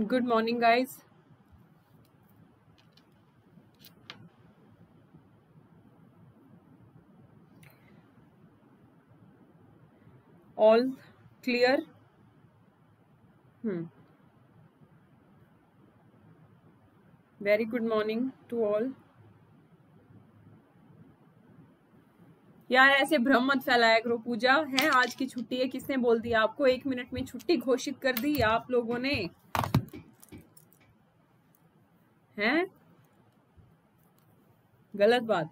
good morning, guys. All clear? Hmm. Very good morning to यार, ऐसे भ्रम मत फैलाया करो, पूजा। है, आज की छुट्टी है, किसने बोल दिया आपको? एक मिनट में छुट्टी घोषित कर दी आप लोगों ने। हैं? गलत बात।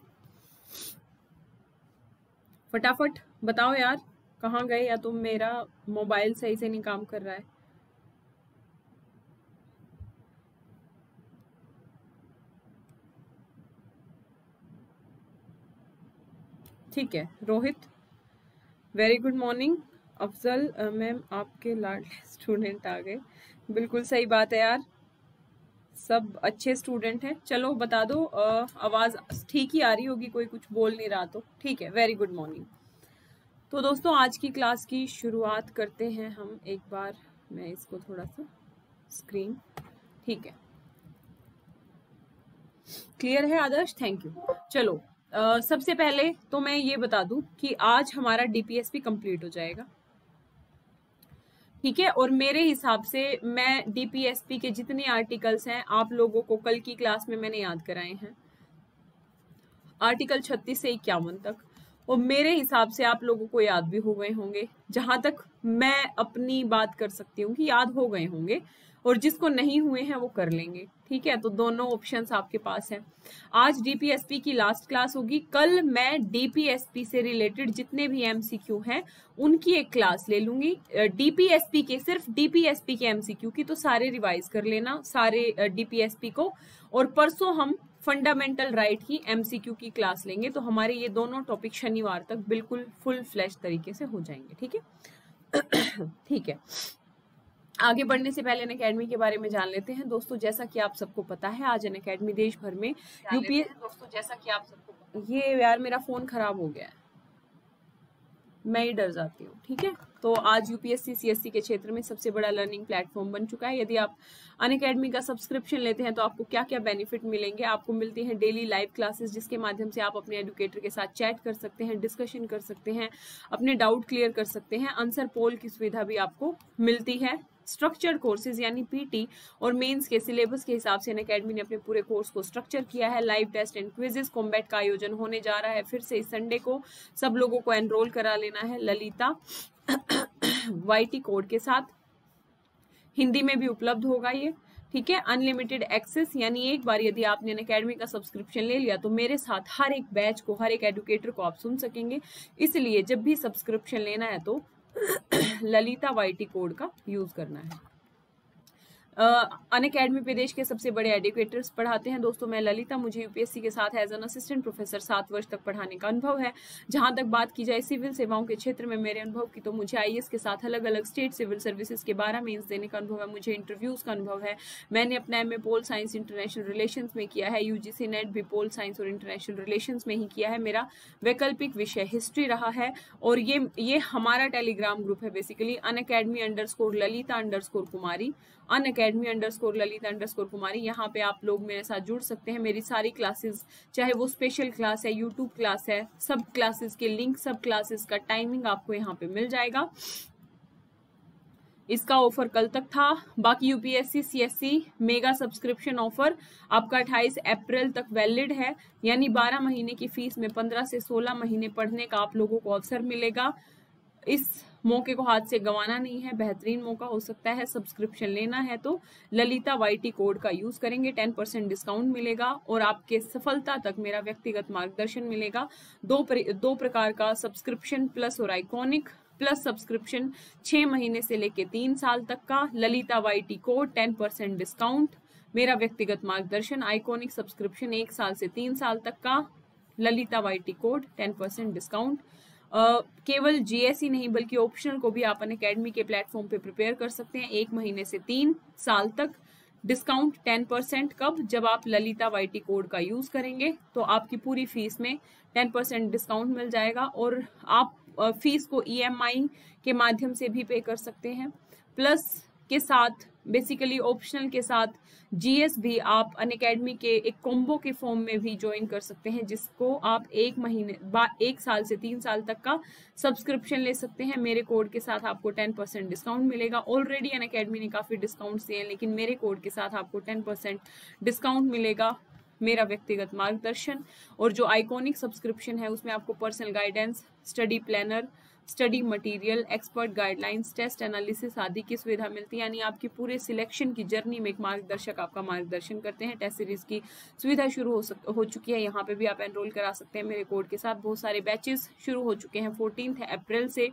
फटाफट बताओ यार, कहाँ गए या तुम मेरा मोबाइल सही से नहीं काम कर रहा है? ठीक है, Rohit very good morning Afzal ma'am आपके लाडले स्टूडेंट आ गए। बिल्कुल सही बात है यार। सब अच्छे स्टूडेंट हैं। चलो बता दो आवाज़ ठीक ही आ रही होगी कोई कुछ बोल नहीं रहा तो। ठीक है वेरी गुड मॉर्निंग तो दोस्तों आज की क्लास की शुरुआत करते हैं हम एक बार। मैं इसको थोड़ा सा स्क्रीन ठीक है। क्लियर है आदर्श? थैंक यू चलो आ, सबसे पहले तो मैं ये बता दूँ कि आज हमारा डीपीएसपी कंप्लीट हो जाएगा। ठीक है? और मेरे हिसाब से मैं डीपीएसपी के जितने आर्टिकल्स हैं, आप लोगों को कल की क्लास में मैंने याद कराए हैं। आर्टिकल 36 से इक्यावन तक। और मेरे हिसाब से आप लोगों को याद भी हो गए होंगे। जहाँ तक मैं अपनी बात कर सकती हूँ कि याद हो गए होंगे। और जिसको नहीं हुए हैं वो कर लेंगे। ठीक है? तो दोनों ऑप्शंस आपके पास हैं। आज डीपीएसपी की लास्ट क्लास होगी। कल मैं डीपीएसपी से रिलेटेड जितने भी एमसीक्यू हैं, उनकी एक क्लास ले लूँगी। डीपीएसपी के सिर्फ़ डीपीएसपी के एमसीक्यू की तो सारे रिवाइज कर लेना, सारे डीपीएसपी को। और परसों हम फंडामेंटल राइट right की एमसीक्यू की क्लास लेंगे। तो हमारे ये दोनों टॉपिक शनिवार तक बिल्कुल फुल फ्लैश तरीके से हो जाएँगे। ठीक है? ठीक है। आगे बढ़ने से पहले अन अकेडमी के बारे में जान लेते हैं। दोस्तों जैसा कि आप सबको पता है आज अन अकेडमी देश भर में यूपीए दोस्तों जैसा कि आप सबको ये यार मेरा फ़ोन खराब हो गया है। मैं ही डर जाती हूँ ठीक है? तो आज यूपीएससी सीएससी के क्षेत्र में सबसे बड़ा लर्निंग प्लेटफॉर्म बन चुका है। यदि आप अन अकेडमी का सब्सक्रिप्शन लेते हैं तो आपको क्या क्या बेनिफिट मिलेंगे? आपको मिलती हैं डेली लाइव क्लासेस जिसके माध्यम से आप अपने एडुकेटर के साथ चैट कर सकते हैं डिस्कशन कर सकते हैं अपने डाउट क्लियर कर सकते हैं। आंसर पोल की सुविधा भी आपको मिलती है। स्ट्रक्चर्ड कोर्सेज यानी पीटी और मेंस के सिलेबस के हिसाब से इन अकेडमी ने अपने पूरे कोर्स को स्ट्रक्चर किया है। Live test and quizzes combat का आयोजन होने जा रहा है। फिर से इस संडे को सब लोगों को एनरोल करा लेना है ललिता वाईटी कोड के साथ। हिंदी में भी उपलब्ध होगा ये। ठीक है? अनलिमिटेड एक्सेस यानी एक बार यदि आपने अकेडमी का सब्सक्रिप्शन ले लिया तो मेरे साथ हर एक बैच को, हर एक एडुकेटर को आप सुन सकेंगे। इसलिए जब भी सब्सक्रिप्शन लेना है तो ललिता वाईटी कोड का यूज़ करना है। अन अकेडमी प्रदेश के सबसे बड़े एडुकेटर्स पढ़ाते हैं। दोस्तों, मैं ललिता, मुझे यूपीएससी के साथ एज एन असिस्टेंट प्रोफेसर सात वर्ष तक पढ़ाने का अनुभव है। जहाँ तक बात की जाए सिविल सेवाओं के क्षेत्र में, मेरे अनुभव की तो मुझे आईएएस के साथ अलग अलग स्टेट सिविल सर्विसेज़ के बारह मीन्स देने का अनुभव है। मुझे इंटरव्यूज़ का अनुभव है। मैंने अपना MA pol science international relation में किया है। यूजीसी नेट भी पोल साइंस और इंटरनेशनल रिलेशन में ही किया है। मेरा वैकल्पिक विषय हिस्ट्री रहा है और ये ये हमारा टेलीग्राम ग्रुप है basically Unacademy Lalita under Kumari. Unacademy underscore Lalita underscore Kumari, यहाँ पे आप लोग मेरे साथ जुड़ सकते हैं। मेरी सारी क्लासेस चाहे वो स्पेशल क्लास है यूट्यूब क्लास है, सब क्लासेस के लिंक सब क्लासेस का टाइमिंग आपको यहाँ पे मिल जाएगा। इसका ऑफ़र कल तक था। बाकी UPSC CSC mega subscription offer आपका 28 अप्रैल तक वैलिड है। यानी 12 महीने की फ़ीस में 15 से 16 महीने पढ़ने का आप लोगों को अवसर मिलेगा। इस मौके को हाथ से गंवाना नहीं है बेहतरीन मौका हो सकता है सब्सक्रिप्शन लेना है तो ललिता वाईटी कोड का यूज़ करेंगे टेन परसेंट डिस्काउंट मिलेगा और आपके सफलता तक मेरा व्यक्तिगत मार्गदर्शन मिलेगा। दो प्र, दो प्रकार का सब्सक्रिप्शन प्लस और आइकॉनिक प्लस सब्सक्रिप्शन छह महीने से लेके तीन साल तक का Lalita YT code ten percent discount मेरा व्यक्तिगत मार्गदर्शन आइकॉनिक सब्सक्रिप्शन एक साल से तीन साल तक का Lalita YT code ten percent discount केवल जीएसई नहीं, बल्कि ऑप्शनल को भी आप अन अकेडमी के प्लेटफॉर्म पे प्रिपेयर कर सकते हैं। एक महीने से तीन साल तक। डिस्काउंट टेन परसेंट कब? जब आप ललिता वाईटी कोड का यूज़ करेंगे तो आपकी पूरी फ़ीस में टेन परसेंट डिस्काउंट मिल जाएगा और आप फ़ीस को ईएमआई के माध्यम से भी पे कर सकते हैं। प्लस के साथ बेसिकली ऑप्शनल के साथ जीएस भी आप अन अकेडमी के एक कॉम्बो के फॉर्म में भी ज्वाइन कर सकते हैं, जिसको आप एक महीने एक साल से तीन साल तक का सब्सक्रिप्शन ले सकते हैं। मेरे कोड के साथ आपको टेन परसेंट डिस्काउंट मिलेगा। ऑलरेडी अन अकेडमी ने काफ़ी डिस्काउंट दिए हैं, लेकिन मेरे कोड के साथ आपको टेन परसेंट डिस्काउंट मिलेगा मेरा व्यक्तिगत मार्गदर्शन। और जो आइकॉनिक सब्सक्रिप्शन है, उसमें आपको personal guidance study planner study material, expert guidelines, test analysis आदि की सुविधा मिलती है। यानी आपकी पूरे सिलेक्शन की जर्नी में एक मार्गदर्शक आपका मार्गदर्शन करते हैं। टेस्ट सीरीज़ की सुविधा शुरू हो सक, हो चुकी है। यहाँ पे भी आप एनरोल करा सकते हैं मेरे कोड के साथ। बहुत सारे बैचेस शुरू हो चुके हैं। फोर्टीन अप्रैल से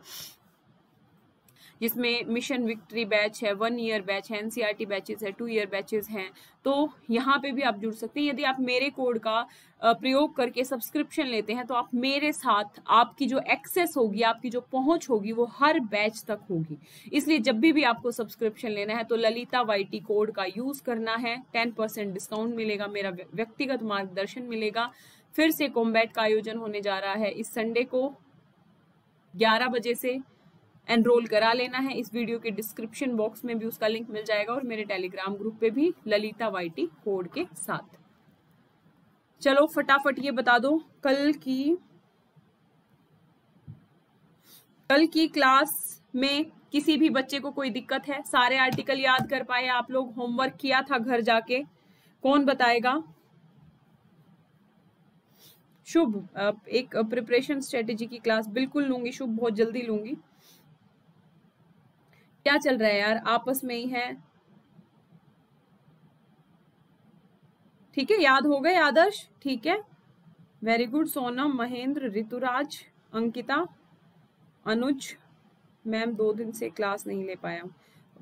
जिसमें मिशन विक्ट्री बैच है, वन ईयर बैच है एनसीआरटी बैचेस है, टू ईयर बैचेस हैं। तो यहाँ पे भी आप जुड़ सकते हैं। यदि आप मेरे कोड का प्रयोग करके सब्सक्रिप्शन लेते हैं तो आप मेरे साथ आपकी जो एक्सेस होगी, आपकी जो पहुँच होगी, वो हर बैच तक होगी। इसलिए जब भी भी आपको सब्सक्रिप्शन लेना है तो ललिता वाईटी कोड का यूज़ करना है। टेन परसेंट डिस्काउंट मिलेगा, मेरा व्यक्तिगत मार्गदर्शन मिलेगा। फिर से कॉम्बैट का आयोजन होने जा रहा है इस संडे को 11 बजे से। एनरोल करा लेना है। इस वीडियो के डिस्क्रिप्शन बॉक्स में भी उसका लिंक मिल जाएगा और मेरे टेलीग्राम ग्रुप पे भी ललिता वाईटी कोड के साथ। चलो, फटाफट ये बता दो, कल की कल की क्लास में किसी भी बच्चे को कोई दिक्कत है? सारे आर्टिकल याद कर पाए आप लोग? होमवर्क किया था घर जाके? कौन बताएगा? शुभ एक प्रिपरेशन स्ट्रेटेजी की क्लास बिल्कुल लूँगी, शुभ, बहुत जल्दी लूँगी। क्या चल रहा है यार? आपस में ही है। ठीक है, याद हो गए आदर्श? ठीक है। Very good Sonam, Mahendra, Rituraj, Ankita, Anuj. Ma'am, दो दिन से क्लास नहीं ले पाया हूँ।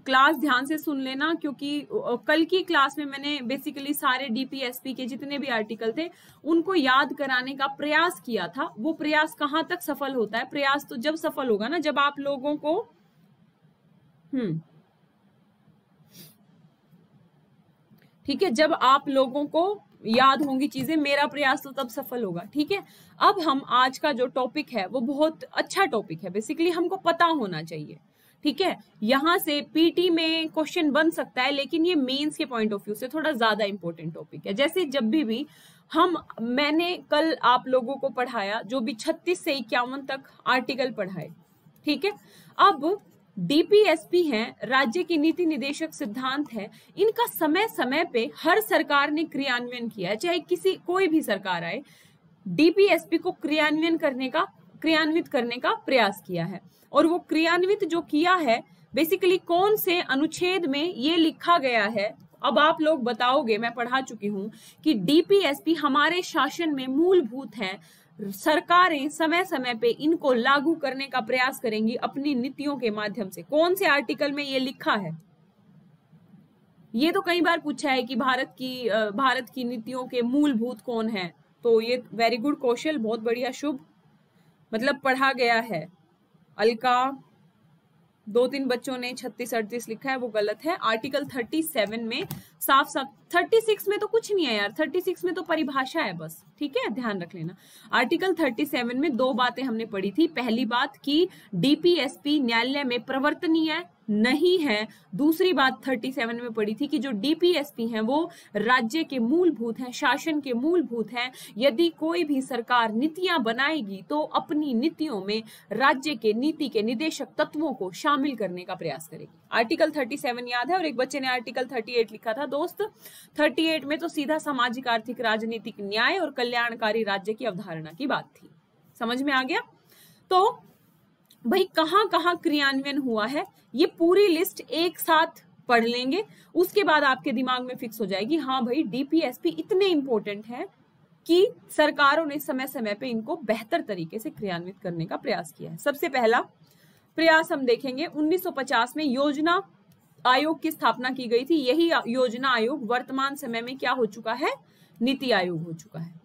क्लास ध्यान से सुन लेना, क्योंकि कल की क्लास में मैंने बेसिकली सारे डीपीएसपी के जितने भी आर्टिकल थे, उनको याद कराने का प्रयास किया था। वो प्रयास कहाँ तक सफल होता है? प्रयास तो जब सफल होगा ना, जब आप लोगों को हम्म। ठीक है, जब आप लोगों को याद होंगी चीज़ें, मेरा प्रयास तो तब सफल होगा, ठीक है? अब हम आज का जो टॉपिक है, वो बहुत अच्छा टॉपिक है बेसिकली हमको पता होना चाहिए, ठीक है? यहाँ से पीटी में क्वेश्चन बन सकता है, लेकिन ये मेंस के पॉइंट ऑफ़ व्यू से थोड़ा ज़्यादा इंपॉर्टेंट टॉपिक है। जैसे जब भी भी हम, मैंने कल आप लोगों को पढ़ाया, जो भी 36 से इक्यावन तक आर्टिकल पढ़ाए, ठीक है? अब डीपीएसपी हैं, राज्य की नीति निदेशक सिद्धांत है, इनका समय समय पे हर सरकार ने क्रियान्वयन किया है, चाहे किसी, कोई भी सरकार आए, डीपीएसपी को क्रियान्वयन करने का, क्रियान्वित करने का प्रयास किया है। और वो क्रियान्वित जो किया है बेसिकली कौन से अनुच्छेद में ये लिखा गया है, अब आप लोग बताओगे, मैं पढ़ा चुकी हूँ कि डीपीएसपी हमारे शासन में मूलभूत है सरकारें समय समय पे इनको लागू करने का प्रयास करेंगी अपनी नीतियों के माध्यम से। कौन से आर्टिकल में ये लिखा है? ये तो कई बार पूछा है कि भारत की भारत की नीतियों के मूलभूत कौन है? तो ये वेरी गुड कौशल, बहुत बढ़िया, शुभ। मतलब पढ़ा गया है। अलका दो तीन बच्चों ने छत्तीस अड़तीस लिखा है, वो गलत है। आर्टिकल थर्टी सेवन में साफ़ साफ़ थर्टी सिक्स में तो कुछ नहीं है यार थर्टी सिक्स में तो परिभाषा है बस, ठीक है? ध्यान रख लेना। आर्टिकल थर्टी सेवन में दो बातें हमने पढ़ी थी। पहली बात की डीपीएसपी न्यायालय में प्रवर्तनीय नहीं है। दूसरी बात थर्टी सेवन में पड़ी थी कि जो डीपीएसपी हैं, वो राज्य के मूलभूत हैं, शासन के मूलभूत हैं। यदि कोई भी सरकार नीतियाँ बनाएगी तो अपनी नीतियों में राज्य के नीति के निदेशक तत्वों को शामिल करने का प्रयास करेगी। आर्टिकल थर्टी सेवन याद है और एक बच्चे ने आर्टिकल थर्टी एट लिखा था। दोस्त, थर्टी एट में तो सीधा सामाजिक, आर्थिक, राजनीतिक, न्याय और कल्याणकारी राज्य की अवधारणा की बात थी। समझ में आ गया? तो भाई, कहाँ कहाँ क्रियान्वयन हुआ है, ये पूरी लिस्ट एक साथ पढ़ लेंगे, उसके बाद आपके दिमाग में फिक्स हो जाएगी हाँ भाई डीपीएसपी इतने इंपॉर्टेंट है कि सरकारों ने समय समय पे इनको बेहतर तरीके से क्रियान्वित करने का प्रयास किया है। सबसे पहला प्रयास हम देखेंगे। 1950 में योजना आयोग की स्थापना की गई थी। यही योजना आयोग वर्तमान समय में क्या हो चुका है? नीति आयोग हो चुका है।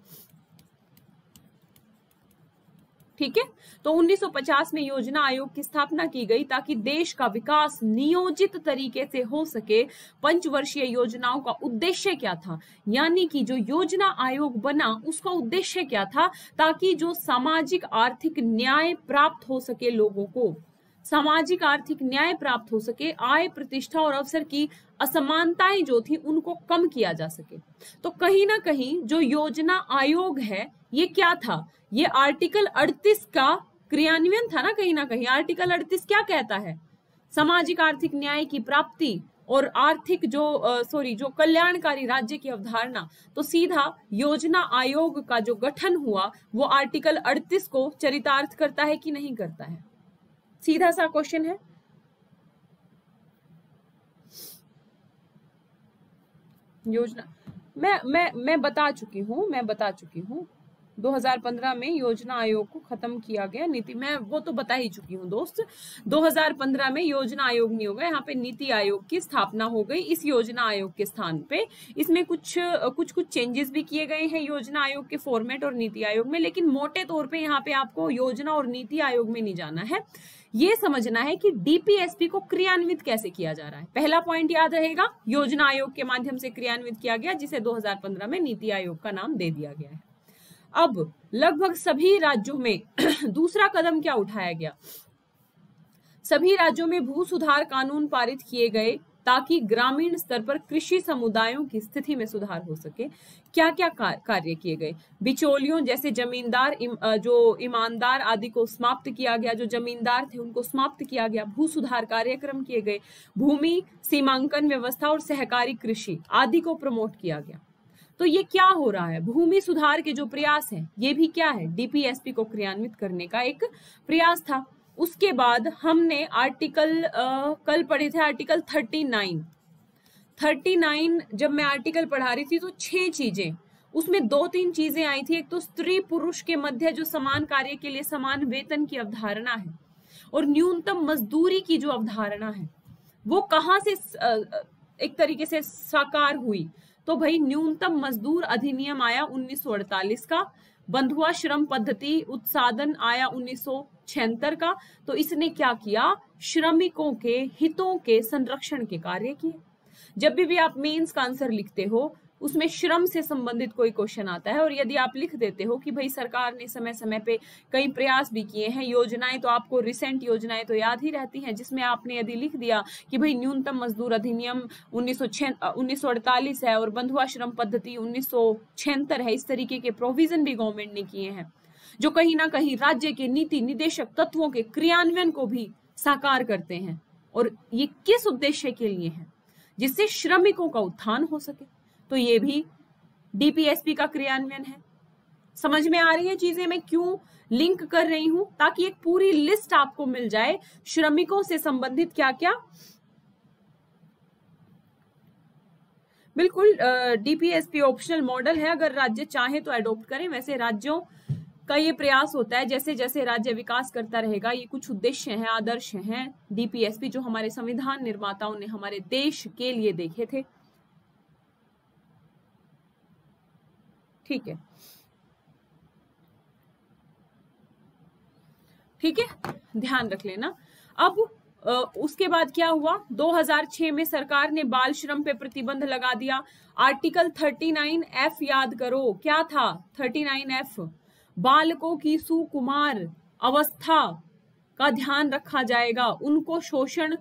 ठीक है? तो 1950 में योजना आयोग की स्थापना की गई ताकि देश का विकास नियोजित तरीके से हो सके। पंचवर्षीय योजनाओं का उद्देश्य क्या था? यानी कि जो योजना आयोग बना, उसका उद्देश्य क्या था? ताकि जो सामाजिक, आर्थिक न्याय प्राप्त हो सके लोगों को। सामाजिक, आर्थिक न्याय प्राप्त हो सके, आय प्रतिष्ठा और अवसर की असमानताएँ जो थी, उनको कम किया जा सके। तो कहीं ना कहीं जो योजना आयोग है, ये क्या था? ये आर्टिकल 38 का क्रियान्वयन था ना कहीं ना कहीं। आर्टिकल 38 क्या कहता है? सामाजिक, आर्थिक न्याय की प्राप्ति और आर्थिक जो सॉरी जो कल्याणकारी राज्य की अवधारणा। तो सीधा योजना आयोग का जो गठन हुआ, वो आर्टिकल 38 को चरितार्थ करता है कि नहीं करता है? सीधा सा क्वेश्चन है। योजना, मैं मैं मैं बता चुकी हूँ, मैं बता चुकी हूँ। 2015 में योजना आयोग को खत्म किया गया नीति, मैं वो तो बता ही चुकी हूँ दोस्त। 2015 में योजना आयोग नहीं होगा, यहाँ पे नीति आयोग की स्थापना हो गई इस योजना आयोग के स्थान पे। इसमें कुछ कुछ कुछ चेंजेस भी किए गए हैं योजना आयोग के फॉर्मेट और नीति आयोग में, लेकिन मोटे तौर पे यहाँ पे आपको योजना और नीति आयोग में नहीं जाना है। ये समझना है कि डीपीएसपी को क्रियान्वित कैसे किया जा रहा है। पहला पॉइंट याद रहेगा, योजना आयोग के माध्यम से क्रियान्वित किया गया, जिसे 2015 में नीति आयोग का नाम दे दिया गया है। अब लगभग सभी राज्यों में दूसरा कदम क्या उठाया गया? सभी राज्यों में भू सुधार कानून पारित किए गए ताकि ग्रामीण स्तर पर कृषि समुदायों की स्थिति में सुधार हो सके। क्या क्या कार्य किए गए? बिचौलियों जैसे जमींदार इम, जो ईमानदार आदि को समाप्त किया गया जो जमींदार थे उनको समाप्त किया गया। भू सुधार कार्यक्रम किए गए। भूमि सीमांकन व्यवस्था और सहकारी कृषि आदि को प्रमोट किया गया। तो ये क्या हो रहा है? भूमि सुधार के जो प्रयास है ये भी क्या है? डीपीएसपी को क्रियान्वित करने का एक प्रयास था। उसके बाद हमने आर्टिकल आ, कल पढ़े थे article thirty nine thirty nine जब मैं आर्टिकल पढ़ा रही थी तो छह चीज़ें। उसमें दो तीन चीज़ें आई थी। एक तो स्त्री पुरुष के मध्य जो समान कार्य के लिए समान वेतन की अवधारणा है और न्यूनतम मजदूरी की जो अवधारणा है वो कहाँ से एक तरीके से साकार हुई? तो भाई न्यूनतम मजदूर अधिनियम आया 1948 का बंधुआ श्रम पद्धति उत्सादन आया उन्नीस का तो इसने क्या किया? श्रमिकों के हितों के संरक्षण के कार्य किए। जब भी, भी आप मेंस का आंसर लिखते हो उसमें श्रम से संबंधित कोई क्वेश्चन आता है और यदि आप लिख देते हो कि भाई सरकार ने समय समय पे कई प्रयास भी किए हैं योजनाएँ तो आपको रिसेंट योजनाएँ तो याद ही रहती हैं जिसमें आपने यदि लिख दिया कि भाई न्यूनतम मजदूर अधिनियम उन्नीस है और बंधुआ श्रम पद्धति उन्नीस है इस तरीके के प्रोविज़न भी गवर्नमेंट ने किए हैं। जो कहीं ना कहीं राज्य के नीति निदेशक तत्वों के क्रियान्वयन को भी साकार करते हैं और ये किस उद्देश्य के लिए है? जिससे श्रमिकों का उत्थान हो सके। तो ये भी डीपीएसपी का क्रियान्वयन है। समझ में आ रही है चीज़ें? मैं क्यों लिंक कर रही हूँ? ताकि एक पूरी लिस्ट आपको मिल जाए, श्रमिकों से संबंधित क्या क्या बिल्कुल डीपीएसपी ऑप्शनल मॉडल है। अगर राज्य चाहे तो अडोप्ट करें। वैसे राज्यों का ये प्रयास होता है, जैसे जैसे राज्य विकास करता रहेगा, ये कुछ उद्देश्य हैं, आदर्श हैं डीपीएसपी जो हमारे संविधान निर्माताओं ने हमारे देश के लिए देखे थे। ठीक है। ठीक है? ध्यान रख लेना। अब उसके बाद क्या हुआ? 2006 में सरकार ने बाल श्रम पे प्रतिबंध लगा दिया। आर्टिकल 39 एफ़ याद करो। क्या था? 39 एफ़। बालकों की सुकुमार अवस्था का ध्यान रखा जाएगा। उनको शोषण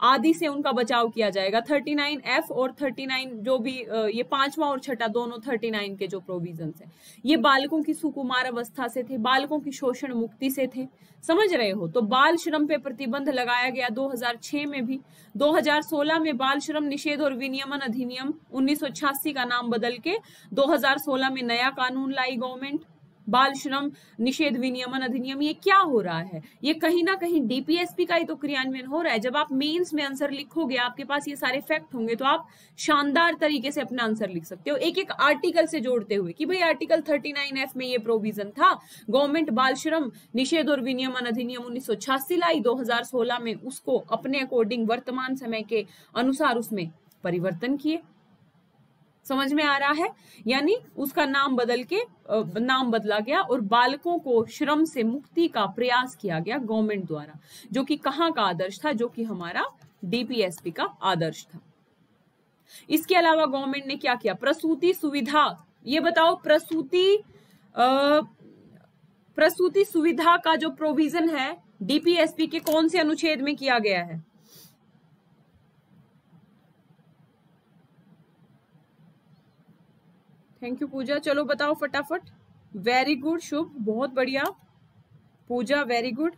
आदि से उनका बचाव किया जाएगा। 39 एफ़ और 39 जो भी ये पांचवा और छठा दोनों 39 के जो प्रोविज़न है, ये बालकों की सुकुमार अवस्था से थे, बालकों की शोषण मुक्ति से थे। समझ रहे हो? तो बाल श्रम पे प्रतिबंध लगाया गया 2006 में भी। 2016 में बाल श्रम निषेध और विनियमन अधिनियम उन्नीस सौ छियासी का नाम बदल के 2016 में नया कानून लाई गवर्नमेंट। बाल श्रम निषेध विनियमन अधिनियम, ये क्या हो रहा है? ये कहीं ना कहीं डीपीएसपी का ही तो क्रियान्वयन हो रहा है। जब आप मेंस में आंसर लिखोगे, आपके पास ये सारे फैक्ट होंगे तो आप शानदार तरीके से अपना आंसर लिख सकते हो। एक एक आर्टिकल से जोड़ते हुए कि भाई आर्टिकल 39 एफ़ में ये प्रोविज़न था। गवर्नमेंट बाल श्रम निषेध और विनियमन अधिनियम उन्नीस सौ छियासी लाई। दो हज़ार सोलह में उसको अपने अकॉर्डिंग वर्तमान समय के अनुसार उसमें परिवर्तन किए। समझ में आ रहा है? यानी उसका नाम बदल के नाम बदला गया और बालकों को श्रम से मुक्ति का प्रयास किया गया गवर्नमेंट द्वारा, जो कि कहाँ का आदर्श था? जो कि हमारा डीपीएसपी का आदर्श था। इसके अलावा गवर्नमेंट ने क्या किया? प्रसूति सुविधा, ये बताओ, प्रसूति प्रसूति सुविधा का जो प्रोविज़न है डीपीएसपी के कौन से अनुच्छेद में किया गया है? Thank you Pooja. चलो बताओ फटाफट। वेरी गुड शुभ, बहुत बढ़िया। पूजा वेरी गुड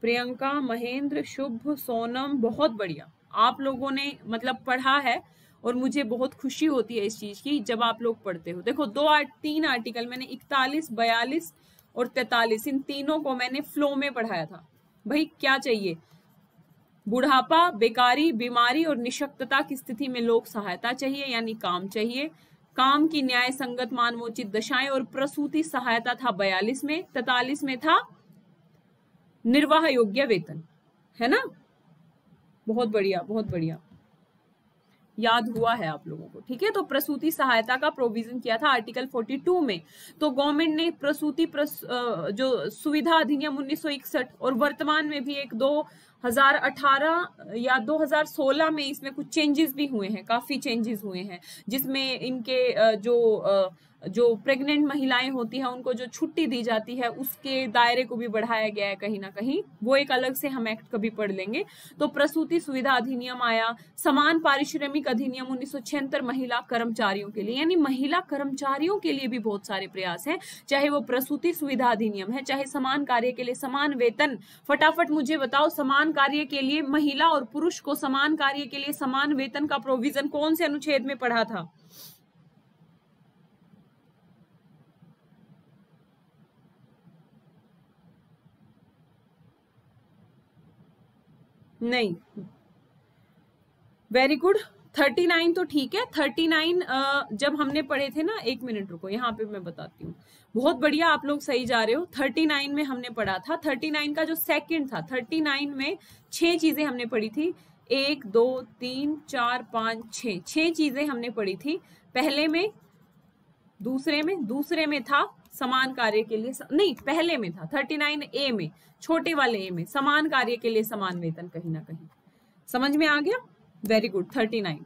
प्रियंका, महेंद्र, शुभ, सोनम, बहुत बढ़िया। आप लोगों ने मतलब पढ़ा है और मुझे बहुत खुशी होती है इस चीज़ की जब आप लोग पढ़ते हो। देखो, दो आर्ट तीन आर्टिकल मैंने इकतालीस, बयालीस और तैतालीस, इन तीनों को मैंने फ्लो में पढ़ाया था। भाई, क्या चाहिए? बुढ़ापा, बेकारी, बीमारी और निशक्तता की स्थिति में लोग सहायता चाहिए यानी काम चाहिए। काम की न्याय संगत मानवोचित दशाएँ और प्रसूति सहायता था बयालीस में तैतालीस में था निर्वाह योग्य वेतन है ना? बहुत बढ़िया बहुत बढ़िया। याद हुआ है आप लोगों को ठीक है? तो प्रसूति सहायता का प्रोविज़न किया था आर्टिकल 42 में। तो गवर्नमेंट ने प्रसूति प्रस, जो सुविधा अधिनियम 1961 और वर्तमान में भी एक दो 2018 या 2016 में इसमें कुछ चेंजेस भी हुए हैं, काफ़ी चेंजेस हुए हैं, जिसमें इनके जो जो प्रेग्नेंट महिलाएँ होती हैं, उनको जो छुट्टी दी जाती है, उसके दायरे को भी बढ़ाया गया है कहीं ना कहीं। वो एक अलग से हम एक्ट कभी पढ़ लेंगे। तो प्रसूति सुविधा अधिनियम आया, समान पारिश्रमिक अधिनियम उन्नीस सौ छिहत्तर महिला कर्मचारियों के लिए, यानी महिला कर्मचारियों के लिए भी बहुत सारे प्रयास हैं। चाहे वो प्रसूति सुविधा अधिनियम है, चाहे समान कार्य के लिए समान वेतन। फटाफट मुझे बताओ, समान कार्य के लिए महिला और पुरुष को समान कार्य के लिए समान वेतन का प्रोविज़न कौन से अनुच्छेद में पढ़ा था? नहीं। वेरी गुड थर्टी नाइन तो ठीक है। थर्टी नाइन जब हमने पढ़े थे ना, एक मिनट रुको, यहाँ पे मैं बताती हूँ। बहुत बढ़िया आप लोग सही जा रहे हो। थर्टी नाइन में हमने पढ़ा था। थर्टी नाइन का जो सेकंड था थर्टी नाइन में छह चीज़ें हमने पढ़ी थी। एक, दो, तीन, चार, पाँच छ छह चीज़ें हमने पढ़ी थी। पहले में, दूसरे में दूसरे में था। समान कार्य के लिए नहीं, पहले में था थर्टी नाइन ए में, छोटे वाले ए में, समान कार्य के लिए समान वेतन कहीं ना कहीं। समझ में आ गया? Very good thirty nine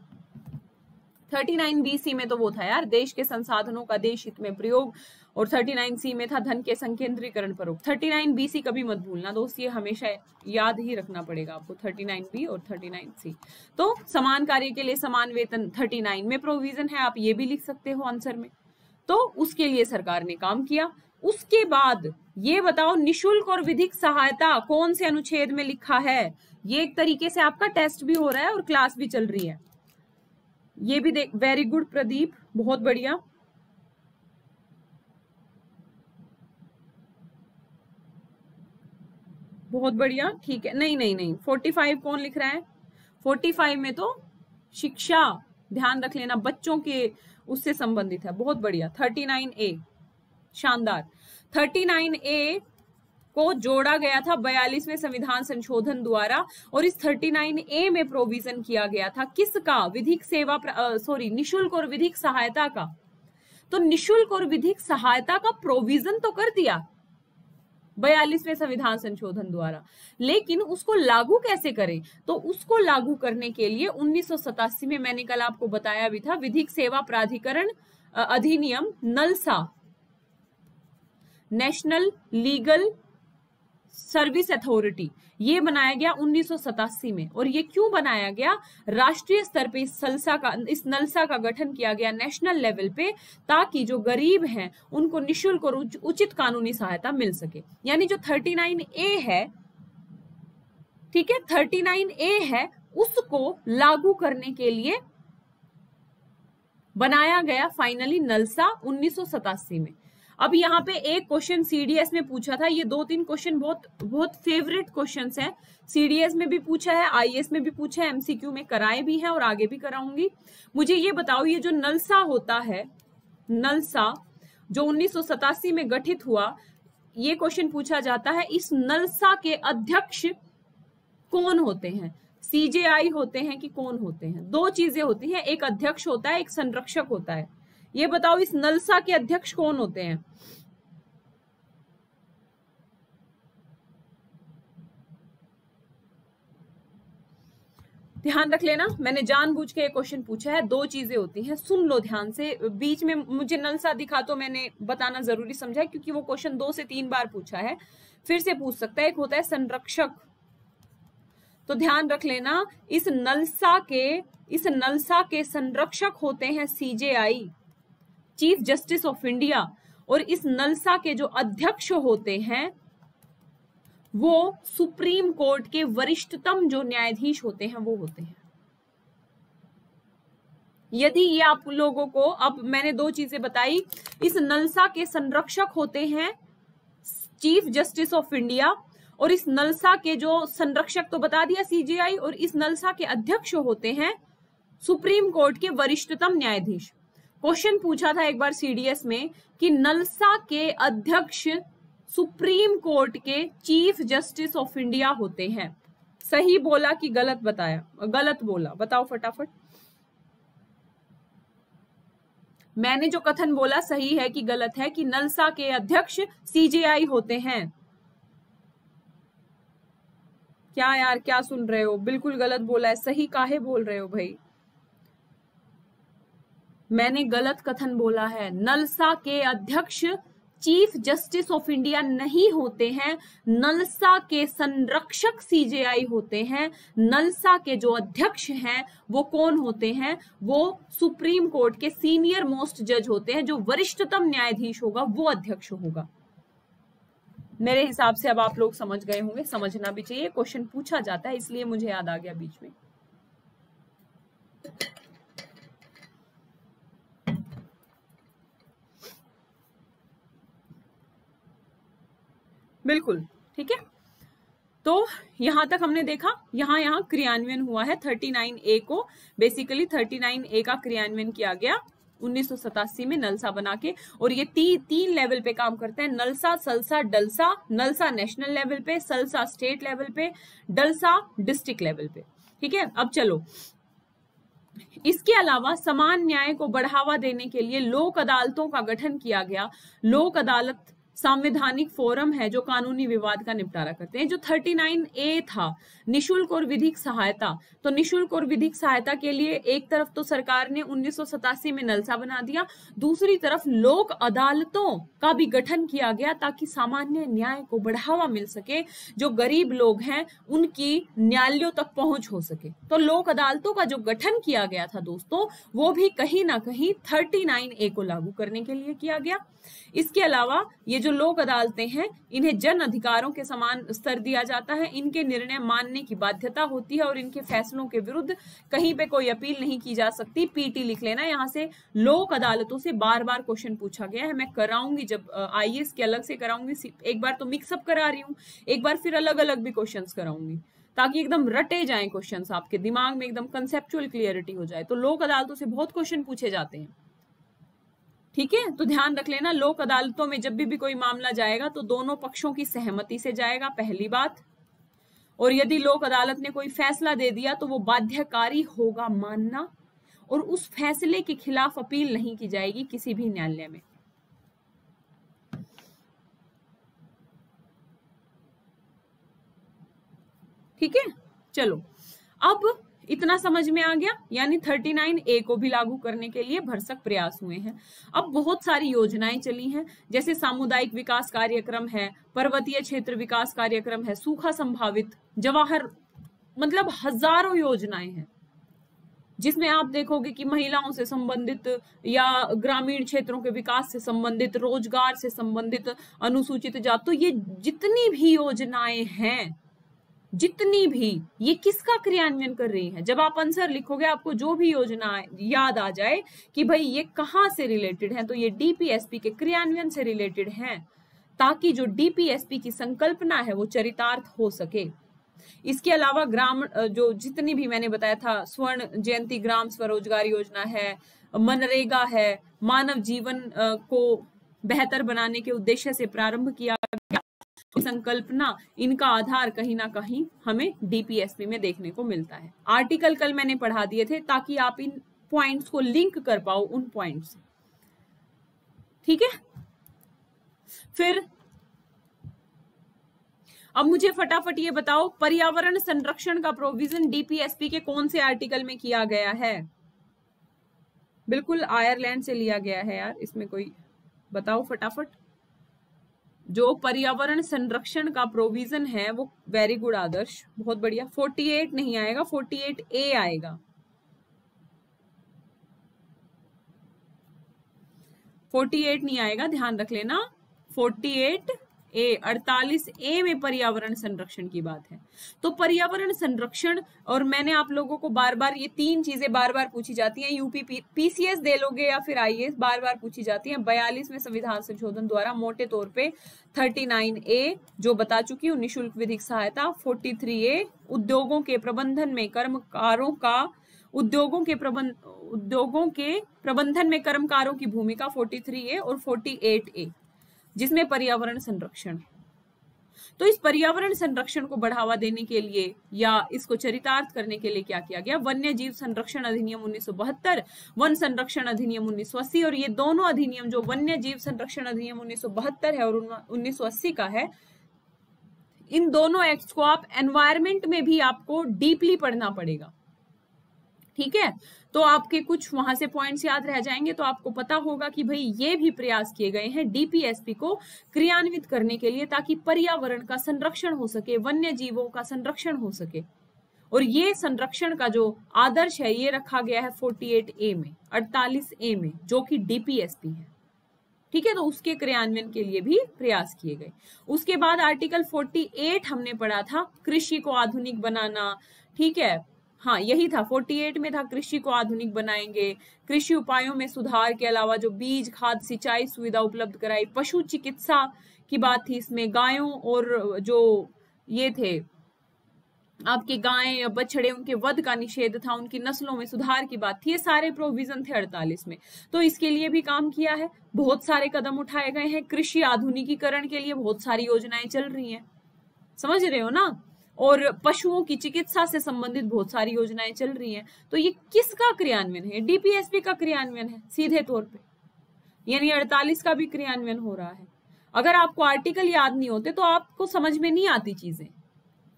thirty nine B C में तो वो था यार, देश के संसाधनों का देश हित में प्रयोग, और थर्टी नाइन सी में था धन के संकेंद्रीकरण पर थर्टी नाइन बी सी कभी मत भूलना दोस्त, ये हमेशा याद ही रखना पड़ेगा आपको थर्टी नाइन बी और थर्टी नाइन सी तो समान कार्य के लिए समान वेतन थर्टी नाइन में प्रोविज़न है, आप ये भी लिख सकते हो आंसर में। तो उसके लिए सरकार ने काम किया। उसके बाद ये बताओ, निशुल्क और विधिक सहायता कौन से अनुच्छेद में लिखा है? ये एक तरीके से आपका टेस्ट भी हो रहा है और क्लास भी चल रही है। ये भी देख वेरी गुड प्रदीप, बहुत बढ़िया। बहुत बढ़िया, ठीक है। नहीं नहीं नहीं फोर्टी फाइव कौन लिख रहा है? फोर्टी फाइव में तो शिक्षा, ध्यान रख लेना, बच्चों के उससे संबंधित है। बहुत बढ़िया। Thirty nine A. शानदार। थर्टी नाइन ए को जोड़ा गया था बयालीसवें संविधान संशोधन द्वारा और इस थर्टी नाइन ए में प्रोविज़न किया गया था। किसका? विधिक सेवा सॉरी निशुल्क और विधिक सहायता का। तो निशुल्क और विधिक सहायता का प्रोविज़न तो कर दिया। बयालीसवें संविधान संशोधन द्वारा। लेकिन उसको लागू कैसे करें? तो उसको लागू करने के लिए उन्नीस सौ सतासी में मैंने कल आपको बताया भी था, विधिक सेवा प्राधिकरण अधिनियम, NALSA, national legal service authority, ये बनाया गया उन्नीस सौ सतासी में। और ये क्यों बनाया गया? राष्ट्रीय स्तर पे इस सलसा का, इस नलसा का गठन किया गया नेशनल लेवल पे, ताकि जो गरीब हैं, उनको निशुल्क और उचित कानूनी सहायता मिल सके। यानी जो 39 ए है, ठीक है 39 ए है, उसको लागू करने के लिए बनाया गया फाइनली नलसा उन्नीस सौ सतासी में। अब यहाँ पे एक क्वेश्चन सीडीएस में पूछा था। ये दो तीन क्वेश्चन बहुत बहुत फेवरेट क्वेश्चन है। सीडीएस में भी पूछा है आईएएस में भी पूछा है एमसीक्यू में कराए भी है और आगे भी कराऊँगी। मुझे ये बताओ, ये जो नलसा होता है, नलसा जो उन्नीस सौ सतासी में गठित हुआ, ये क्वेश्चन पूछा जाता है, इस नलसा के अध्यक्ष कौन होते हैं? सीजेआई होते हैं कि कौन होते हैं? दो चीज़ें होती हैं, एक अध्यक्ष होता है, एक संरक्षक होता है। ये बताओ, इस नलसा के अध्यक्ष कौन होते हैं? ध्यान रख लेना, मैंने जानबूझ के क्वेश्चन पूछा है, दो चीज़ें होती हैं, सुन लो ध्यान से। बीच में मुझे नलसा दिखा तो मैंने बताना ज़रूरी समझा क्योंकि वो क्वेश्चन दो से तीन बार पूछा है। फिर से पूछ सकता है, एक होता है संरक्षक। तो ध्यान रख लेना, इस नलसा के, इस नलसा के संरक्षक होते हैं CJI chief justice of India और इस नलसा के जो अध्यक्ष होते हैं, वो सुप्रीम कोर्ट के वरिष्ठतम जो न्यायाधीश होते हैं, वो होते हैं। यदि ये आप लोगों को, अब मैंने दो चीज़ें बताई, इस नलसा के संरक्षक होते हैं, चीफ जस्टिस ऑफ़ इंडिया, और इस नलसा के जो संरक्षक तो बता दिया सीजीआई, और इस नलसा के अध्यक्ष होते हैं, सुप्रीम कोर्ट के वरिष्ठतम न्यायाधीश। क्वेश्चन पूछा था एक बार सीडीएस में कि नलसा के अध्यक्ष सुप्रीम कोर्ट के चीफ जस्टिस ऑफ़ इंडिया होते हैं। सही बोला कि गलत बताया? गलत बोला। बताओ फटाफट। मैंने जो कथन बोला, सही है कि गलत है कि नलसा के अध्यक्ष सीजेआई होते हैं? क्या यार, क्या सुन रहे हो? बिल्कुल गलत बोला है। सही काहे बोल रहे हो भाई? मैंने गलत कथन बोला है। नलसा के अध्यक्ष, चीफ जस्टिस ऑफ़ इंडिया नहीं होते हैं। नलसा के संरक्षक सीजेआई होते हैं। नलसा के जो अध्यक्ष हैं, वो कौन होते हैं? वो सुप्रीम कोर्ट के सीनियर मोस्ट जज होते हैं, जो वरिष्ठतम न्यायाधीश होगा, वो अध्यक्ष होगा। मेरे हिसाब से अब आप लोग समझ गए होंगे। समझना भी चाहिए। क्वेश्चन पूछा जाता है, इसलिए मुझे याद आ गया बीच में। बिल्कुल। ठीक है? तो यहाँ तक हमने देखा यहाँ यहाँ क्रियान्वयन हुआ है 39 ए को। बेसिकली 39 ए का क्रियान्वयन किया गया उन्नीस सौ सतासी में नलसा बना के और ये ती, तीन लेवल पे काम करते हैं नलसा सलसा डलसा नलसा नेशनल लेवल पे सलसा स्टेट लेवल पे डलसा डिस्ट्रिक्ट लेवल पे। ठीक है? अब चलो। इसके अलावा समान न्याय को बढ़ावा देने के लिए लोक अदालतों का गठन किया गया। लोक अदालत संवैधानिक फोरम है जो कानूनी विवाद का निपटारा करते हैं, जो 39 ए था, निशुल्क और विधिक सहायता। तो निशुल्क और विधिक सहायता के लिए एक तरफ़ तो सरकार ने उन्नीस सौ सतासी में नलसा बना दिया, दूसरी तरफ़ लोक अदालतों का भी गठन किया गया ताकि सामान्य न्याय को बढ़ावा मिल सके, जो गरीब लोग हैं, उनकी न्यायालयों तक पहुँच हो सके। तो लोक अदालतों का जो गठन किया गया था दोस्तों, वो भी कहीं ना कहीं 39 ए को लागू करने के लिए किया गया। इसके अलावा ये जो लोक अदालतें हैं, इन्हें जन अधिकारों के समान स्तर दिया जाता है। इनके निर्णय मानने की बाध्यता होती है और इनके फैसलों के विरुद्ध कहीं पे कोई अपील नहीं की जा सकती। पीटी लिख लेना, यहाँ से लोक अदालतों से बार बार क्वेश्चन पूछा गया है। मैं कराऊँगी जब आई के अलग से कराऊँगी। एक बार तो मिक्सअप करा रही हूँ। एक बार फिर अलग अलग भी क्वेश्चन कराऊँगी, ताकि एकदम रटे जाए क्वेश्चंस आपके। दिमाग में एकदम कंसेप्चुअल क्लियरिटी हो जाए। तो लोक अदालतों से बहुत क्वेश्चन पूछे जाते हैं। ठीक है? तो ध्यान रख लेना लोक अदालतों में जब भी, भी कोई मामला जाएगा तो दोनों पक्षों की सहमति से जाएगा पहली बात। और यदि लोक अदालत ने कोई फैसला दे दिया तो वो बाध्यकारी होगा मानना और उस फैसले के खिलाफ अपील नहीं की जाएगी किसी भी न्यायालय में। ठीक है? चलो अब इतना समझ में आ गया? यानी 39 ए को भी लागू करने के लिए भरसक प्रयास हुए हैं। अब बहुत सारी योजनाएँ चली हैं, जैसे सामुदायिक विकास कार्यक्रम है, पर्वतीय क्षेत्र विकास कार्यक्रम है, सूखा संभावित, जवाहर मतलब हज़ारों योजनाएँ हैं। जिसमें आप देखोगे कि महिलाओं से संबंधित या ग्रामीण क्षेत्रों के विकास से संबंधित, रोज़गार से संबंधित अनुसूचित जात तो ये जितनी भी योजनाएँ हैं जितनी भी, ये किसका क्रियान्वयन कर रही है? जब आप आंसर लिखोगे, आपको जो भी योजना याद आ जाए कि भाई ये कहाँ से रिलेटेड है तो ये डीपीएसपी के क्रियान्वयन से रिलेटेड है, ताकि जो डीपीएसपी की संकल्पना है, वो चरितार्थ हो सके। इसके अलावा ग्राम, जो जितनी भी मैंने बताया था, स्वर्ण जयंती, ग्राम स्वरोजगार योजना है, मनरेगा है, मानव जीवन को बेहतर बनाने के उद्देश्य से प्रारंभ किया गया संकल्पना इनका आधार कहीं ना कहीं हमें डीपीएसपी में देखने को मिलता है। आर्टिकल कल मैंने पढ़ा दिए थे ताकि आप इन पॉइंट्स को लिंक कर पाओ उन पॉइंट्स से। ठीक है? फिर अब मुझे फटाफट ये बताओ, पर्यावरण संरक्षण का प्रोविज़न डीपीएसपी के कौन से आर्टिकल में किया गया है? बिल्कुल आयरलैंड से लिया गया है यार, इसमें कोई बताओ फटाफट। जो पर्यावरण संरक्षण का प्रोविज़न है, वो वेरी गुड आदर्श। बहुत बढ़िया। 48 नहीं आएगा 48 ए आएगा। 48 नहीं आएगा, ध्यान रख लेना। 48 ए, अड़तालीस ए में पर्यावरण संरक्षण की बात है। तो पर्यावरण संरक्षण, और मैंने आप लोगों को बार बार ये तीन चीज़ें बार बार पूछी जाती हैं, यूपी पीसीएस दे लोगे या फिर आईएएस बार बार पूछी जाती हैं। बयालीस में संविधान संशोधन द्वारा मोटे तौर पे थर्टी ए, जो बता चुकी हूँ, निःशुल्क विधिक सहायता, फोर्टी ए, उद्योगों के प्रबंधन में कर्मकारों का, उद्योगों के प्रबंध, उद्योगों के प्रबंधन में कर्मकारों की भूमिका 43 ए और 48 ए। जिसमें पर्यावरण संरक्षण। तो इस पर्यावरण संरक्षण को बढ़ावा देने के लिए या इसको चरितार्थ करने के लिए क्या किया गया? वन्य जीव संरक्षण अधिनियम उन्नीस सौ बहत्तर, वन संरक्षण अधिनियम उन्नीस सौ अस्सी और ये दोनों अधिनियम जो वन्य जीव संरक्षण अधिनियम उन्नीस सौ बहत्तर है और उन्नीस सौ अस्सी का है, इन दोनों एक्ट को आप एनवायरमेंट में भी आपको डीपली पढ़ना पड़ेगा। ठीक है? तो आपके कुछ वहाँ से पॉइंट्स याद रह जाएँगे तो आपको पता होगा कि भाई ये भी प्रयास किए गए हैं डीपीएसपी को क्रियान्वित करने के लिए ताकि पर्यावरण का संरक्षण हो सके वन्य जीवों का संरक्षण हो सके। और ये संरक्षण का जो आदर्श है, ये रखा गया है 48 ए में 48 ए में, जो कि डीपीएसपी है। ठीक है तो उसके क्रियान्वयन के लिए भी प्रयास किए गए। उसके बाद आर्टिकल 48 हमने पढ़ा था, कृषि को आधुनिक बनाना, ठीक है? हाँ यही था। 48 में था, कृषि को आधुनिक बनाएँगे। कृषि उपायों में सुधार के अलावा जो बीज, खाद, सिंचाई सुविधा उपलब्ध कराई, पशु चिकित्सा की बात थी इसमें, गायों और जो ये थे, आपके गाय बछड़े, उनके वध का निषेध था, उनकी नस्लों में सुधार की बात थी। ये सारे प्रोविज़न थे अड़तालीस में। तो इसके लिए भी काम किया है। बहुत सारे कदम उठाए गए हैं। कृषि आधुनिकीकरण के लिए बहुत सारी योजनाएँ चल रही हैं। समझ रहे हो ना? और पशुओं की चिकित्सा से संबंधित बहुत सारी योजनाएँ चल रही हैं। तो ये किसका क्रियान्वयन है? डीपीएसपी का क्रियान्वयन है, सीधे तौर पे। यानी अड़तालीस का भी क्रियान्वयन हो रहा है। अगर आपको आर्टिकल याद नहीं होते तो आपको समझ में नहीं आती चीज़ें।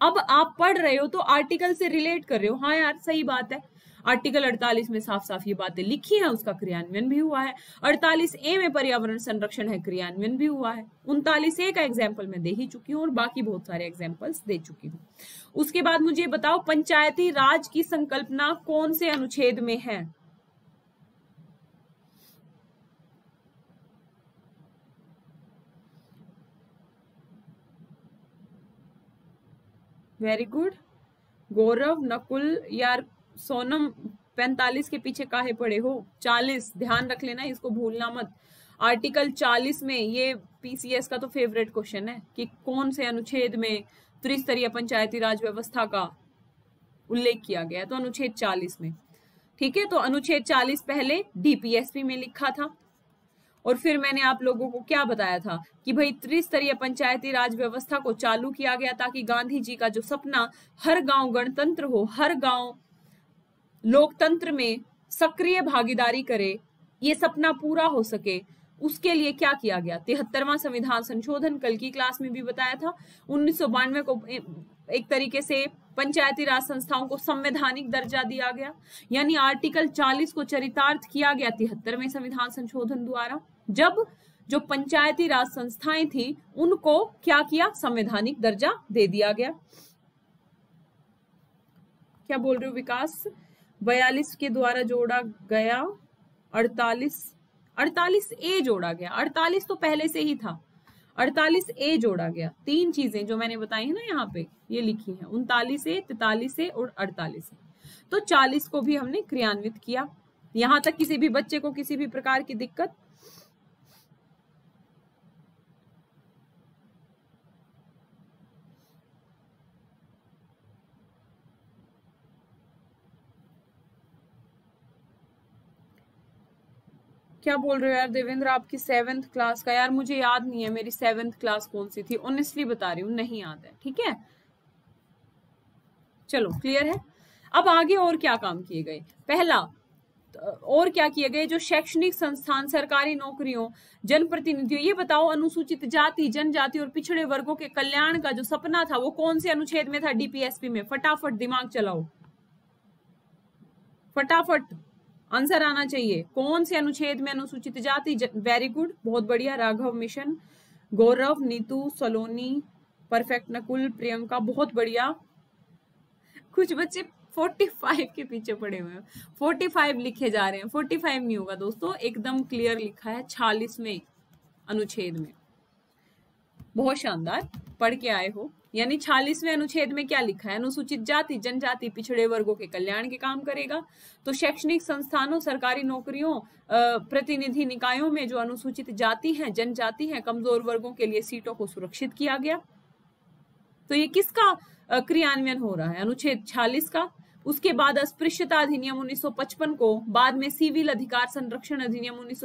अब आप पढ़ रहे हो तो आर्टिकल से रिलेट कर रहे हो। हाँ यार, सही बात है। आर्टिकल 48 में साफ़ साफ़ ये बातें लिखी है, उसका क्रियान्वयन भी हुआ है। 48 ए में पर्यावरण संरक्षण है, क्रियान्वयन भी हुआ है। उनतालीस ए का एग्ज़ाम्पल मैं दे ही चुकी हूँ और बाकी बहुत सारे एग्जाम्पल्स दे चुकी हूँ। उसके बाद मुझे बताओ, पंचायती राज की संकल्पना कौन से अनुच्छेद में है? वेरी गुड गौरव, नकुल, यार सोनम पैंतालीस के पीछे काहे पड़े हो? चालीस, ध्यान रख लेना, इसको भूलना मत। आर्टिकल चालीस में ये पीसीएस का तो फेवरेट क्वेश्चन है कि कौन से अनुच्छेद में त्रिस्तरीय पंचायती राज व्यवस्था का उल्लेख किया गया तो अनुच्छेद चालीस में। ठीक है तो अनुच्छेद चालीस पहले डीपीएसपी में लिखा था। और फिर मैंने आप लोगों को क्या बताया था कि भाई त्रिस्तरीय पंचायती राज व्यवस्था को चालू किया गया ताकि गांधी जी का जो सपना, हर गाँव गणतंत्र हो, हर गाँव लोकतंत्र में सक्रिय भागीदारी करे, ये सपना पूरा हो सके, उसके लिए क्या किया गया? तिहत्तरवा संविधान संशोधन कल की क्लास में भी बताया था। उन्नीस सौ बानवे को एक तरीके से पंचायती राज संस्थाओं को संवैधानिक दर्जा दिया गया। यानी आर्टिकल 40 को चरितार्थ किया गया तिहत्तरवें संविधान संशोधन द्वारा। जब जो पंचायती राज संस्थाएँ थी, उनको क्या किया? संवैधानिक दर्जा दे दिया गया। क्या बोल रहे हो विकास? बयालीस के द्वारा जोड़ा गया, अड़तालीस अड़तालीस ए जोड़ा गया। अड़तालीस तो पहले से ही था। अड़तालीस ए जोड़ा गया। तीन चीज़ें जो मैंने बताई है ना यहाँ पे, ये लिखी है। उनतालीस ए, तैतालीस ए और अड़तालीस तो चालीस को भी हमने क्रियान्वित किया। यहाँ तक किसी भी बच्चे को किसी भी प्रकार की दिक्कत क्या बोल रहे हो यार देवेंद्र? आपकी सेवेंथ क्लास का यार मुझे याद नहीं है मेरी सेवेंथ क्लास कौन सी थी। ऑनेस्टली बता रही हूँ, नहीं याद है, ठीक है? चलो क्लियर है? अब आगे और क्या काम किए गए? पहला, और क्या किए गए? जो शैक्षणिक संस्थान, सरकारी नौकरियों, जनप्रतिनिधियों, ये बताओ, अनुसूचित जाति, जनजाति और पिछड़े वर्गों के कल्याण का जो सपना था, वो कौन से अनुच्छेद में था? डीपीएसपी में। फटाफट दिमाग चलाओ। फटाफट। आंसर आना चाहिए। कौन से अनुच्छेद में अनुसूचित जाति? वेरी गुड बहुत बढ़िया। राघव मिशन, गौरव, नीतू, सलोनी परफेक्ट नकुल, प्रियंका, बहुत बढ़िया। कुछ बच्चे 45 के पीछे पड़े हुए हैं। 45 लिखे जा रहे हैं। 45 नहीं होगा दोस्तों। एकदम क्लियर लिखा है छियालीसवें अनुच्छेद में। बहुत शानदार। पढ़ के आए हो। यानी छियालीसवें अनुच्छेद में क्या लिखा है? अनुसूचित जाति, जनजाति, पिछड़े वर्गों के कल्याण के काम करेगा। तो शैक्षणिक संस्थानों, सरकारी नौकरियों प्रतिनिधि निकायों में जो अनुसूचित जाति है, जनजाति है, कमज़ोर वर्गों के लिए सीटों को सुरक्षित किया गया। तो ये किसका क्रियान्वयन हो रहा है? अनुच्छेद 46 का। उसके बाद अस्पृश्यता अधिनियम 1955 को बाद में सिविल अधिकार संरक्षण अधिनियम उन्नीस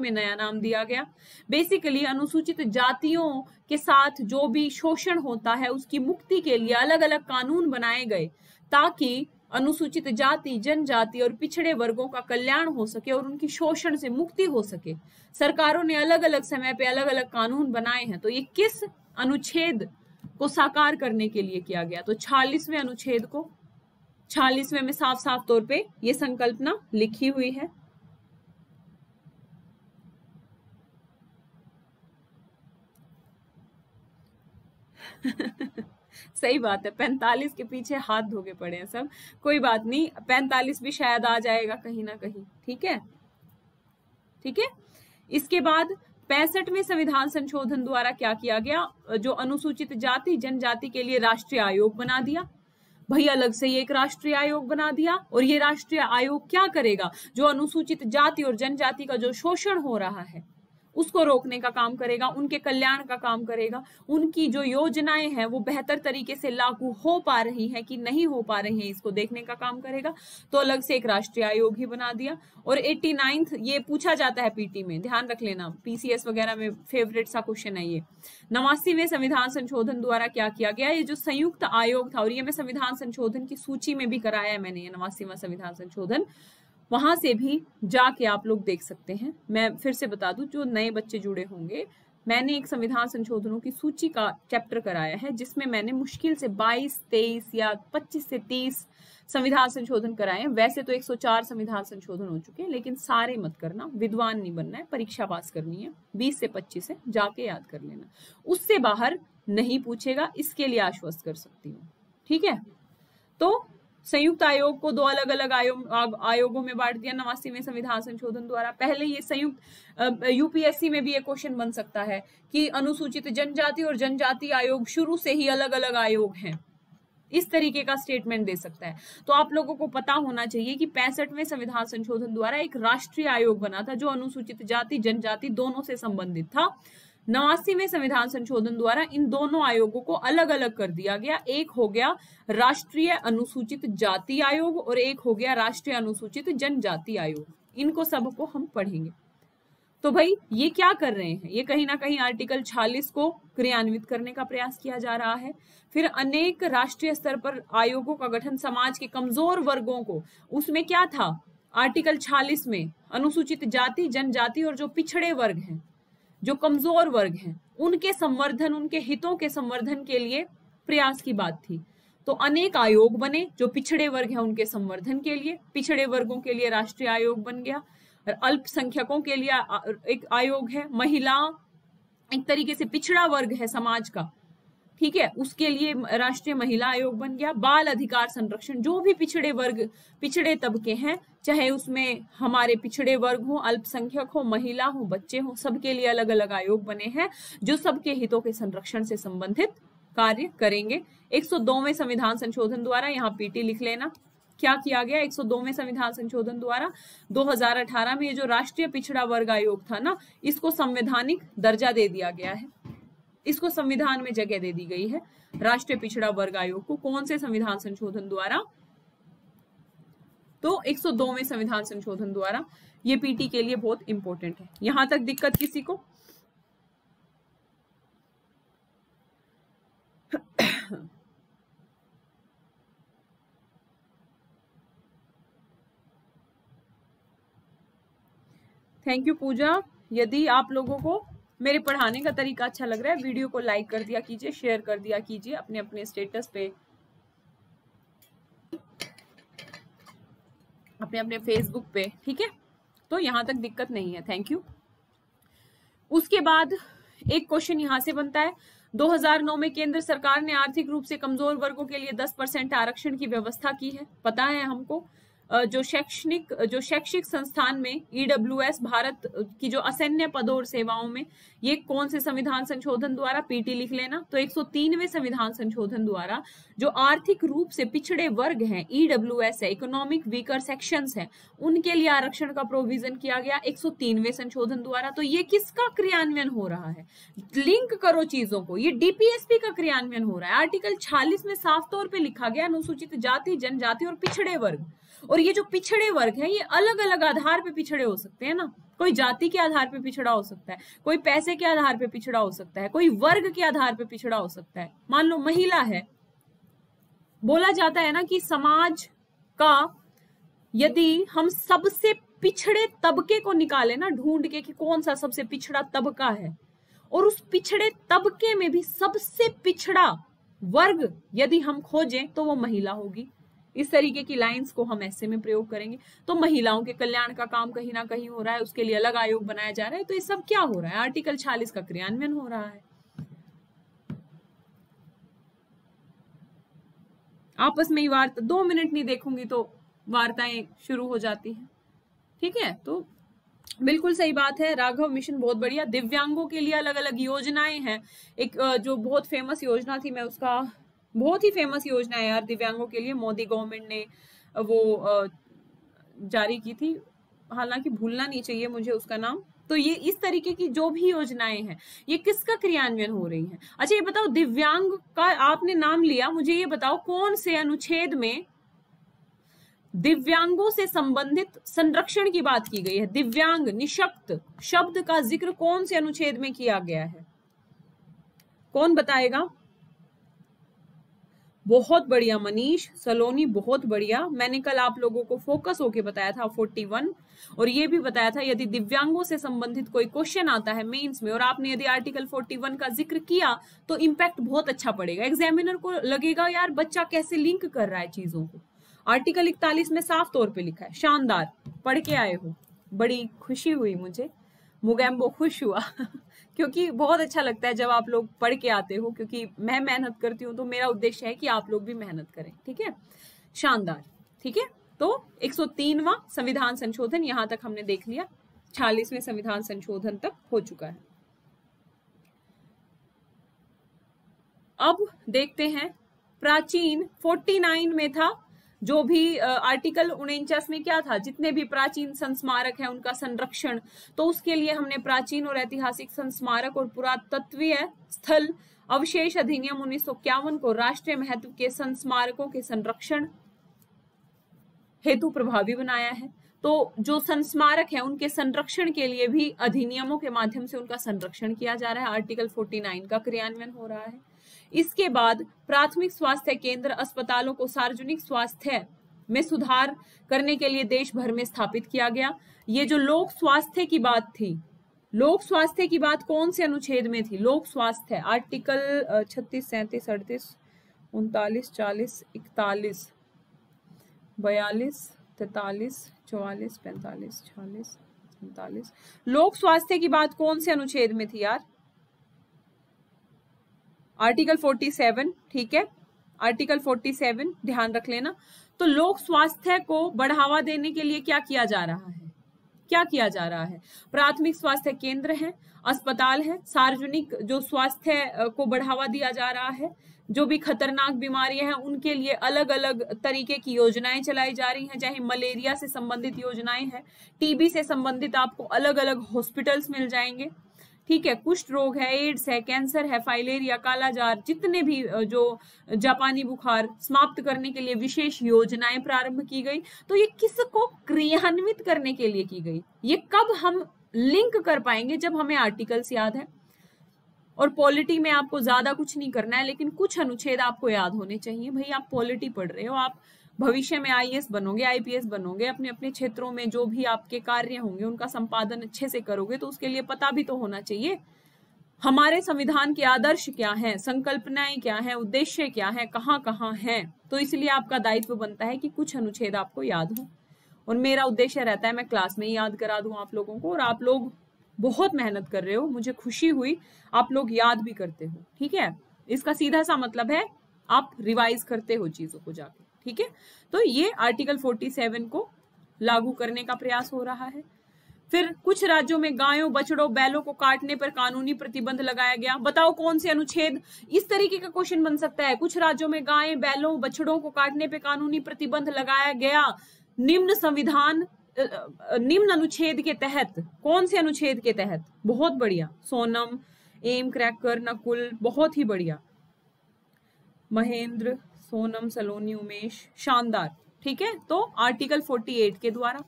में नया नाम दिया गया। बेसिकली अनुसूचित जातियों के साथ जो भी शोषण होता है, उसकी मुक्ति के लिए अलग अलग कानून बनाए गए ताकि अनुसूचित जाति, जनजाति और पिछड़े वर्गों का कल्याण हो सके और उनकी शोषण से मुक्ति हो सके। सरकारों ने अलग अलग समय पे अलग अलग कानून बनाए हैं। तो ये किस अनुच्छेद को साकार करने के लिए किया गया? तो छियालीसवें अनुच्छेद को छियालीसवें में साफ़ साफ़ तौर पे ये संकल्पना लिखी हुई है। सही बात है, पैंतालीस के पीछे हाथ धोके पड़े हैं सब। कोई बात नहीं, पैंतालीस भी शायद आ जाएगा कहीं ना कहीं, ठीक है? ठीक है? इसके बाद पैंसठवें संविधान संशोधन द्वारा क्या किया गया? जो अनुसूचित जाति, जनजाति के लिए राष्ट्रीय आयोग बना दिया। भाई अलग से ये एक राष्ट्रीय आयोग बना दिया और ये राष्ट्रीय आयोग क्या करेगा? जो अनुसूचित जाति और जनजाति का जो शोषण हो रहा है। उसको रोकने का काम करेगा, उनके कल्याण का काम करेगा, उनकी जो योजनाएँ हैं वो बेहतर तरीके से लागू हो पा रही हैं कि नहीं हो पा रही हैं, इसको देखने का काम करेगा। तो अलग से एक राष्ट्रीय आयोग ही बना दिया। और एट्टी नाइन्थ ये पूछा जाता है पीटी में, ध्यान रख लेना पीसीएस वगैरह में फेवरेट सा क्वेश्चन है ये। नवासीवें संविधान संशोधन द्वारा क्या किया गया? ये जो संयुक्त आयोग था, और ये मैं संविधान संशोधन की सूची में भी कराया है मैंने, ये नवासीवा संविधान संशोधन। वहाँ से भी जाके आप लोग देख सकते हैं। मैं फिर से बता दूँ जो नए बच्चे जुड़े होंगे मैंने एक संविधान संशोधनों की सूची का चैप्टर कराया है जिसमें मैंने मुश्किल से 22, 23 या 25 से 30 संविधान संशोधन कराए हैं। वैसे तो 104 संविधान संशोधन हो चुके हैं लेकिन सारे मत करना विद्वान नहीं बनना है परीक्षा पास करनी है 20 से 25 है जाके याद कर लेना। उससे बाहर नहीं पूछेगा इसके लिए आश्वस्त कर सकती हूँ। ठीक है? तो संयुक्त आयोग को दो अलग अलग आयोग आयोगों में बांट दिया। नवासी में संविधान संशोधन द्वारा पहले ये संयुक्त यूपीएससी में भी एक क्वेश्चन बन सकता है कि अनुसूचित जनजाति और जनजाति आयोग शुरू से ही अलग अलग आयोग हैं। इस तरीके का स्टेटमेंट दे सकता है। तो आप लोगों को पता होना चाहिए कि पैंसठवें संविधान संशोधन द्वारा एक राष्ट्रीय आयोग बना था, जो अनुसूचित जाति, जनजाति दोनों से संबंधित था। नवासी में संविधान संशोधन द्वारा इन दोनों आयोगों को अलग अलग कर दिया गया। एक हो गया राष्ट्रीय अनुसूचित जाति आयोग और एक हो गया राष्ट्रीय अनुसूचित जनजाति आयोग। इनको सबको हम पढ़ेंगे। तो भाई, ये क्या कर रहे हैं? ये कहीं ना कहीं आर्टिकल 46 को क्रियान्वित करने का प्रयास किया जा रहा है। फिर अनेक राष्ट्रीय स्तर पर आयोगों का गठन समाज के कमज़ोर वर्गों को, उसमें क्या था? आर्टिकल 46 में अनुसूचित जाति, जनजाति और जो पिछड़े वर्ग हैं जो कमज़ोर वर्ग हैं, उनके संवर्धन, उनके हितों के संवर्धन के लिए प्रयास की बात थी। तो अनेक आयोग बने जो पिछड़े वर्ग हैं उनके संवर्धन के लिए, पिछड़े वर्गों के लिए राष्ट्रीय आयोग बन गया अल्पसंख्यकों के लिए एक आयोग है। महिला एक तरीके से पिछड़ा वर्ग है समाज का। ठीक है, उसके लिए राष्ट्रीय महिला आयोग बन गया, बाल अधिकार संरक्षण, जो भी पिछड़े वर्ग, पिछड़े तबके हैं, चाहे उसमें हमारे पिछड़े वर्ग हो, अल्पसंख्यक हो, महिला हो, बच्चे हो, सबके लिए अलग अलग आयोग बने हैं, जो सबके हितों के संरक्षण से संबंधित कार्य करेंगे। एक में संविधान संशोधन द्वारा यहाँ पीटी लिख लेना। क्या किया गया एक में संविधान संशोधन द्वारा? 2018 में ये जो राष्ट्रीय पिछड़ा वर्ग आयोग था ना, इसको संवैधानिक दर्जा दे दिया गया है। इसको संविधान में जगह दे दी गई है। राष्ट्रीय पिछड़ा वर्ग आयोग को कौन से संविधान संशोधन द्वारा? तो 102 में संविधान संशोधन द्वारा। ये पीटी के लिए बहुत इंपॉर्टेंट है। यहाँ तक दिक्कत किसी को? Thank you Pooja. यदि आप लोगों को मेरे पढ़ाने का तरीका अच्छा लग रहा है। वीडियो को लाइक कर दिया कीजिए, शेयर कर दिया कीजिए अपने अपने स्टेटस पे। अपने अपने फेसबुक पे, ठीक है? तो यहाँ तक दिक्कत नहीं है। थैंक यू उसके बाद एक क्वेश्चन यहाँ से बनता है। 2009 में केंद्र सरकार ने आर्थिक रूप से कमज़ोर वर्गों के लिए 10 परसेंट आरक्षण की व्यवस्था की है। पता है हमको? जो शैक्षणिक जो शैक्षिक संस्थान में ईडब्ल्यूएस e भारत की जो असैन्य पदों और सेवाओं में ये कौन से संविधान संशोधन द्वारा पीटी लिख लेना? तो 103वें संविधान संशोधन द्वारा जो आर्थिक रूप से पिछड़े वर्ग हैं ईडब्ल्यूएस e है इकोनॉमिक वीकर सेक्शन है, उनके लिए आरक्षण का प्रोविज़न किया गया 103वें संशोधन द्वारा। तो ये किसका क्रियान्वयन हो रहा है? लिंक करो चीज़ों को। ये डीपीएसपी का क्रियान्वयन हो रहा है। आर्टिकल 46 में साफ़ तौर पे लिखा गया अनुसूचित जाति, जनजाति और पिछड़े वर्ग। और ये जो पिछड़े वर्ग है, ये अलग अलग आधार पे पिछड़े हो सकते हैं ना? कोई जाति के आधार पे पिछड़ा हो सकता है, कोई पैसे के आधार पे पिछड़ा हो सकता है, कोई वर्ग के आधार पे पिछड़ा हो सकता है। मान लो महिला है। बोला जाता है ना कि समाज का यदि हम सबसे पिछड़े तबके को निकाले ना, ढूंढ के कि कौन सा सबसे पिछड़ा तबका है, और उस पिछड़े तबके में भी सबसे पिछड़ा वर्ग यदि हम खोजें तो वो महिला होगी। इस तरीके की लाइंस को हम ऐसे में प्रयोग करेंगे। तो महिलाओं के कल्याण का काम कहीं ना कहीं हो रहा है, उसके लिए अलग आयोग बनाया जा रहा है तो ये सब क्या हो रहा है? आर्टिकल 46 का क्रियान्वयन हो रहा है। आपस में ही वार्ता, दो मिनट नहीं देखूँगी तो वार्ताएँ शुरू हो जाती है। ठीक है? तो बिल्कुल सही बात है, राघव मिशन बहुत बढ़िया। दिव्यांगों के लिए अलग अलग योजनाएँ हैं। एक जो बहुत फ़ेमस योजना थी, मैं उसका बहुत ही फ़ेमस योजना है यार दिव्यांगों के लिए। मोदी गवर्नमेंट ने वो जारी की थी। हालाँकि भूलना नहीं चाहिए मुझे उसका नाम। तो ये इस तरीके की जो भी योजनाएँ हैं, ये किसका क्रियान्वयन हो रही हैं? अच्छा ये बताओ, दिव्यांग का आपने नाम लिया, मुझे ये बताओ, कौन से अनुच्छेद में दिव्यांगों से संबंधित संरक्षण की बात की गई है? दिव्यांग, निशक्त शब्द का ज़िक्र कौन से अनुच्छेद में किया गया है? कौन बताएगा? बहुत बढ़िया मनीष, सलोनी बहुत बढ़िया। मैंने कल आप लोगों को फोकस होके बताया था 41 और ये भी बताया था यदि दिव्यांगों से संबंधित कोई क्वेश्चन आता है मेंस में, और आपने यदि आर्टिकल 41 का ज़िक्र किया तो इम्पैक्ट बहुत अच्छा पड़ेगा। एग्जामिनर को लगेगा, यार, बच्चा कैसे लिंक कर रहा है चीज़ों को? आर्टिकल इकतालीस में साफ़ तौर पर लिखा है, शानदार, पढ़ के आए हो। बड़ी खुशी हुई मुझे, मुगैम्बो खुश हुआ। क्योंकि बहुत अच्छा लगता है जब आप लोग पढ़ के आते हो, क्योंकि मैं मेहनत करती हूँ तो मेरा उद्देश्य है कि आप लोग भी मेहनत करें, ठीक है? शानदार, ठीक है? तो 103वां संविधान संशोधन यहाँ तक हमने देख लिया, छियालीसवें संविधान संशोधन तक हो चुका है। अब देखते हैं, प्राचीन 49 में था जो भी आर्टिकल उनचास में क्या था, जितने भी प्राचीन संस्मारक है, उनका संरक्षण तो उसके लिए हमने प्राचीन और ऐतिहासिक संस्मारक और पुरातत्वीय स्थल, अवशेष अधिनियम उन्नीस सौ इक्यावन को राष्ट्रीय महत्व के संस्मारकों के संरक्षण हेतु प्रभावी बनाया है। तो जो संस्मारक है, उनके संरक्षण के लिए भी अधिनियमों के माध्यम से उनका संरक्षण किया जा रहा है। आर्टिकल 49 का क्रियान्वयन हो रहा है। इसके बाद प्राथमिक स्वास्थ्य केंद्र अस्पतालों को सार्वजनिक स्वास्थ्य में सुधार करने के लिए देश भर में स्थापित किया गया। ये जो लोक स्वास्थ्य की बात थी, लोक स्वास्थ्य की बात कौन से अनुच्छेद में थी? लोक स्वास्थ्य, आर्टिकल छत्तीस, सैंतीस, अड़तीस, उनतालीस, चालीस, इकतालीस, बयालीस, तैतालीस, चौवालीस, पैंतालीस, छियालीस, उनतालीस। लोक स्वास्थ्य की बात कौन से अनुच्छेद में थी यार? आर्टिकल 47 ठीक है? आर्टिकल 47 ध्यान रख लेना। तो लोक स्वास्थ्य को बढ़ावा देने के लिए क्या किया जा रहा है? क्या किया जा रहा है? प्राथमिक स्वास्थ्य केंद्र है, अस्पताल है, सार्वजनिक जो स्वास्थ्य को बढ़ावा दिया जा रहा है, जो भी खतरनाक बीमारियाँ हैं, उनके लिए अलग अलग तरीके की योजनाएँ चलाई जा रही हैं, चाहे मलेरिया से संबंधित योजनाएँ हैं, टीबी से संबंधित आपको अलग अलग हॉस्पिटल्स मिल जाएँगे ठीक है, कुष्ठ रोग है, एड्स है, कैंसर है, फाइलेरिया, कालाजार, जितने भी जो जापानी बुखार समाप्त करने के लिए विशेष योजनाएँ प्रारंभ की गई तो ये किसको क्रियान्वित करने के लिए की गई? ये कब हम लिंक कर पाएँगे जब हमें आर्टिकल्स याद है? और पॉलिटी में आपको ज़्यादा कुछ नहीं करना है, लेकिन कुछ अनुच्छेद आपको याद होने चाहिए। भाई आप पॉलिटी पढ़ रहे हो, आप भविष्य में आईएएस बनोगे आईपीएस बनोगे, अपने अपने क्षेत्रों में जो भी आपके कार्य होंगे, उनका संपादन अच्छे से करोगे तो उसके लिए पता भी तो होना चाहिए। हमारे संविधान के आदर्श क्या है, संकल्पनाएँ क्या है, उद्देश्य क्या है, कहाँ कहाँ है तो इसलिए आपका दायित्व बनता है कि कुछ अनुच्छेद आपको याद हो। और मेरा उद्देश्य रहता है, मैं क्लास में ही याद करा दूँ आप लोगों को, और आप लोग बहुत मेहनत कर रहे हो, मुझे खुशी हुई, आप लोग याद भी करते हो, ठीक है? इसका सीधा सा मतलब है, आप रिवाइज करते हो चीज़ों को जाके। ठीक है? तो ये आर्टिकल 47 को लागू करने का प्रयास हो रहा है। फिर कुछ राज्यों में गायों, बछड़ों, बैलों को काटने पर कानूनी प्रतिबंध लगाया गया। बताओ कौन से अनुच्छेद इस तरीके का क्वेश्चन बन सकता है? कुछ राज्यों में गायें, बैलों, बछड़ों को काटने पर कानूनी प्रतिबंध लगाया गया। निम्न संविधान निम्न अनुच्छेद के तहत, कौन से अनुच्छेद के तहत? बहुत बढ़िया। सोनम, एम, क्रैकर, नकुल, बहुत ही बढ़िया। महेंद्र सोनम, सलोनी, उमेश, शानदार, ठीक है? तो आर्टिकल 48 के द्वारा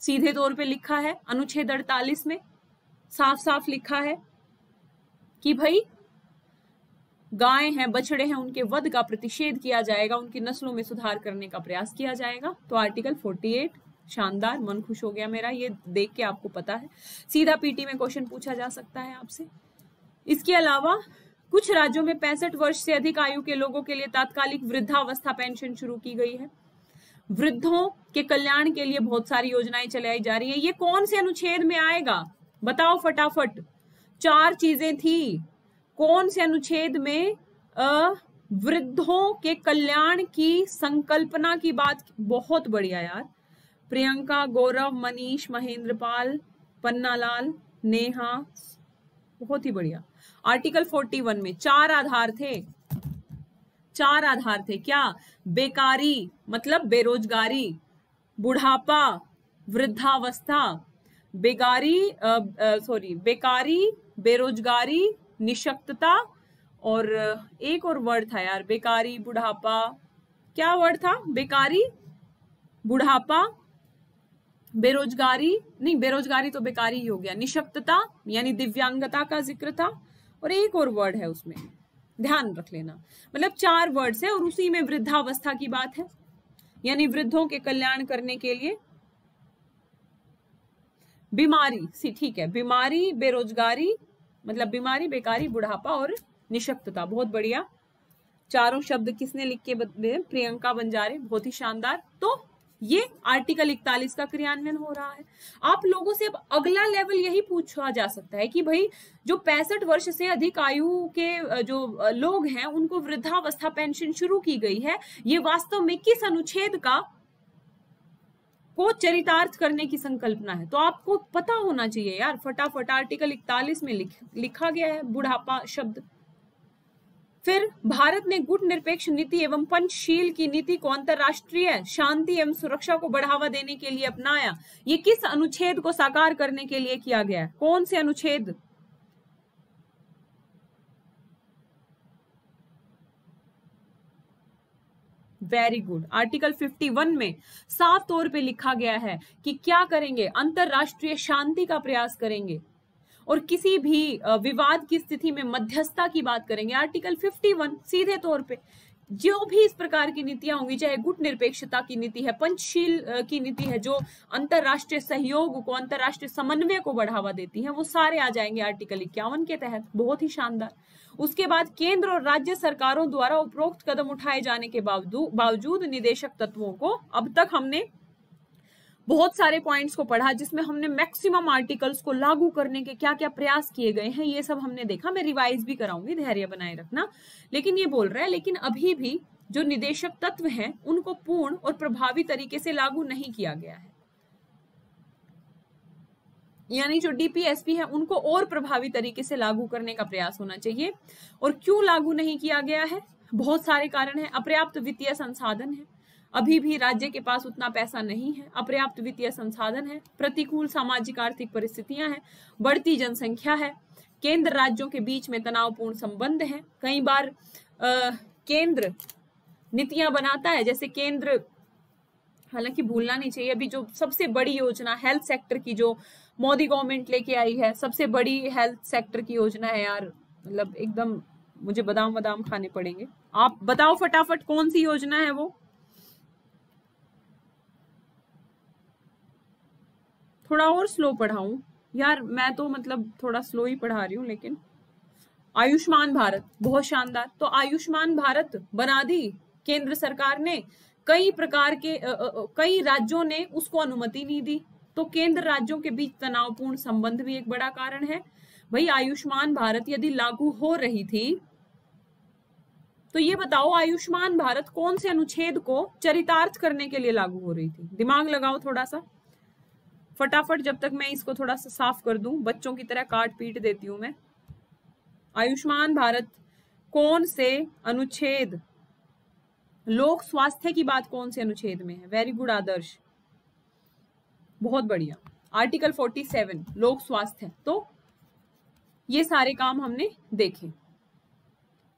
सीधे तौर पे लिखा है, अनुच्छेद 48 में साफ़ साफ़ लिखा है कि भाई, गाय हैं, बछड़े हैं, उनके वध का प्रतिषेध किया जाएगा, उनकी नस्लों में सुधार करने का प्रयास किया जाएगा। तो आर्टिकल 48 शानदार, मन खुश हो गया मेरा, ये देख के आपको पता है। सीधा पीटी में क्वेश्चन पूछा जा सकता है आपसे। इसके अलावा कुछ राज्यों में पैंसठ वर्ष से अधिक आयु के लोगों के लिए तात्कालिक वृद्धावस्था पेंशन शुरू की गई है। वृद्धों के कल्याण के लिए बहुत सारी योजनाएँ चलाई जा रही है। ये कौन से अनुच्छेद में आएगा? बताओ फटाफट। चार चीज़ें थी। कौन से अनुच्छेद में वृद्धों के कल्याण की संकल्पना की बात बहुत बढ़िया यार। प्रियंका, गौरव, मनीष महेंद्र पाल पन्नालाल, नेहा, बहुत ही बढ़िया। आर्टिकल 41 में चार आधार थे। चार आधार थे क्या? बेकारी मतलब बेरोजगारी, बुढ़ापा, वृद्धावस्था बेगारी सॉरी बेकारी, बेरोजगारी, निशक्तता और एक और वर्ड था यार, बेकारी, बुढ़ापा। क्या वर्ड था? बेकारी, बुढ़ापा, बेरोजगारी, नहीं, बेरोजगारी तो बेकारी ही हो गया। निशक्तता, यानी दिव्यांगता का ज़िक्र था। और एक और वर्ड है उसमें। ध्यान रख लेना। मतलब चार वर्ड्स है और उसी में वृद्धावस्था की बात है। यानी वृद्धों के कल्याण करने के लिए बीमारी, सी, ठीक है, बीमारी, बेरोजगारी मतलब बीमारी, बेकारी, बुढ़ापा और निशक्तता। बहुत बढ़िया। चारों शब्द किसने लिख के प्रियंका बंजारे, बहुत ही शानदार। तो ये आर्टिकल इकतालीस का क्रियान्वयन हो रहा है। आप लोगों से अब अगला लेवल यही पूछा जा सकता है कि भाई जो पैंसठ वर्ष से अधिक आयु के जो लोग हैं उनको वृद्धावस्था पेंशन शुरू की गई है। ये वास्तव में किस अनुच्छेद का को चरितार्थ करने की संकल्पना है? तो आपको पता होना चाहिए यार फटाफट आर्टिकल इकतालीस में लिख, लिखा गया है बुढ़ापा शब्द। फिर भारत ने गुट निरपेक्ष नीति एवं पंचशील की नीति को अंतरराष्ट्रीय शांति एवं सुरक्षा को बढ़ावा देने के लिए अपनाया। ये किस अनुच्छेद को साकार करने के लिए किया गया? कौन से अनुच्छेद? वेरी गुड आर्टिकल 51 में साफ़ तौर पे लिखा गया है कि क्या करेंगे? अंतरराष्ट्रीय शांति का प्रयास करेंगे। और किसी भी विवाद की स्थिति में मध्यस्थता की बात करेंगे। आर्टिकल 51 सीधे तौर पे, जो भी इस प्रकार की नीतियाँ होंगी, चाहे गुट निरपेक्षता की नीति है, पंचशील की नीति है, जो अंतरराष्ट्रीय सहयोग को, अंतरराष्ट्रीय समन्वय को बढ़ावा देती है, वो सारे आ जाएँगे आर्टिकल इक्यावन के तहत। बहुत ही शानदार। उसके बाद केंद्र और राज्य सरकारों द्वारा उपरोक्त कदम उठाए जाने के बावजूद निदेशक तत्वों को अब तक हमने बहुत सारे पॉइंट्स को पढ़ा जिसमें हमने मैक्सिमम आर्टिकल्स को लागू करने के क्या क्या प्रयास किए गए हैं, ये सब हमने देखा। मैं रिवाइज भी कराऊँगी, धैर्य बनाए रखना। लेकिन ये बोल रहा है, लेकिन अभी भी जो निदेशक तत्व हैं, उनको पूर्ण और प्रभावी तरीके से लागू नहीं किया गया है। यानी जो डीपीएसपी है, उनको और प्रभावी तरीके से लागू करने का प्रयास होना चाहिए। और क्यों लागू नहीं किया गया है? बहुत सारे कारण है। अपर्याप्त वित्तीय संसाधन है। अभी भी राज्य के पास उतना पैसा नहीं है। अपर्याप्त वित्तीय संसाधन है। प्रतिकूल सामाजिक आर्थिक परिस्थितियाँ हैं। बढ़ती जनसंख्या है। केंद्र राज्यों के बीच में तनावपूर्ण संबंध है। कई बार आ, केंद्र नीतियाँ बनाता है। जैसे केंद्र हालाँकि भूलना नहीं चाहिए। अभी जो सबसे बड़ी योजना हेल्थ सेक्टर की जो मोदी गवर्नमेंट लेके आई है सबसे बड़ी हेल्थ सेक्टर की योजना है यार। मतलब एकदम मुझे बादाम बादाम खाने पड़ेंगे। आप बताओ फटाफट कौन सी योजना है वो? थोड़ा और स्लो पढ़ाऊं। यार मैं तो मतलब थोड़ा स्लो ही पढ़ा रही हूँ लेकिन आयुष्मान भारत बहुत शानदार। तो आयुष्मान भारत बना दी केंद्र सरकार ने। कई प्रकार के आ, आ, कई राज्यों ने उसको अनुमति नहीं दी। तो केंद्र राज्यों के बीच तनावपूर्ण संबंध भी एक बड़ा कारण है। भाई आयुष्मान भारत यदि लागू हो रही थी तो ये बताओ आयुष्मान भारत कौन से अनुच्छेद को चरितार्थ करने के लिए लागू हो रही थी? दिमाग लगाओ थोड़ा सा। फटाफट जब तक मैं इसको थोड़ा सा साफ़ कर दूँ, बच्चों की तरह काट पीट देती हूँ मैं। आयुष्मान भारत, कौन से अनुच्छेद? लोक स्वास्थ्य की बात कौन से अनुच्छेद में है? Very good Adarsh. बहुत बढ़िया। आर्टिकल 47 लोक स्वास्थ्य। तो ये सारे काम हमने देखे।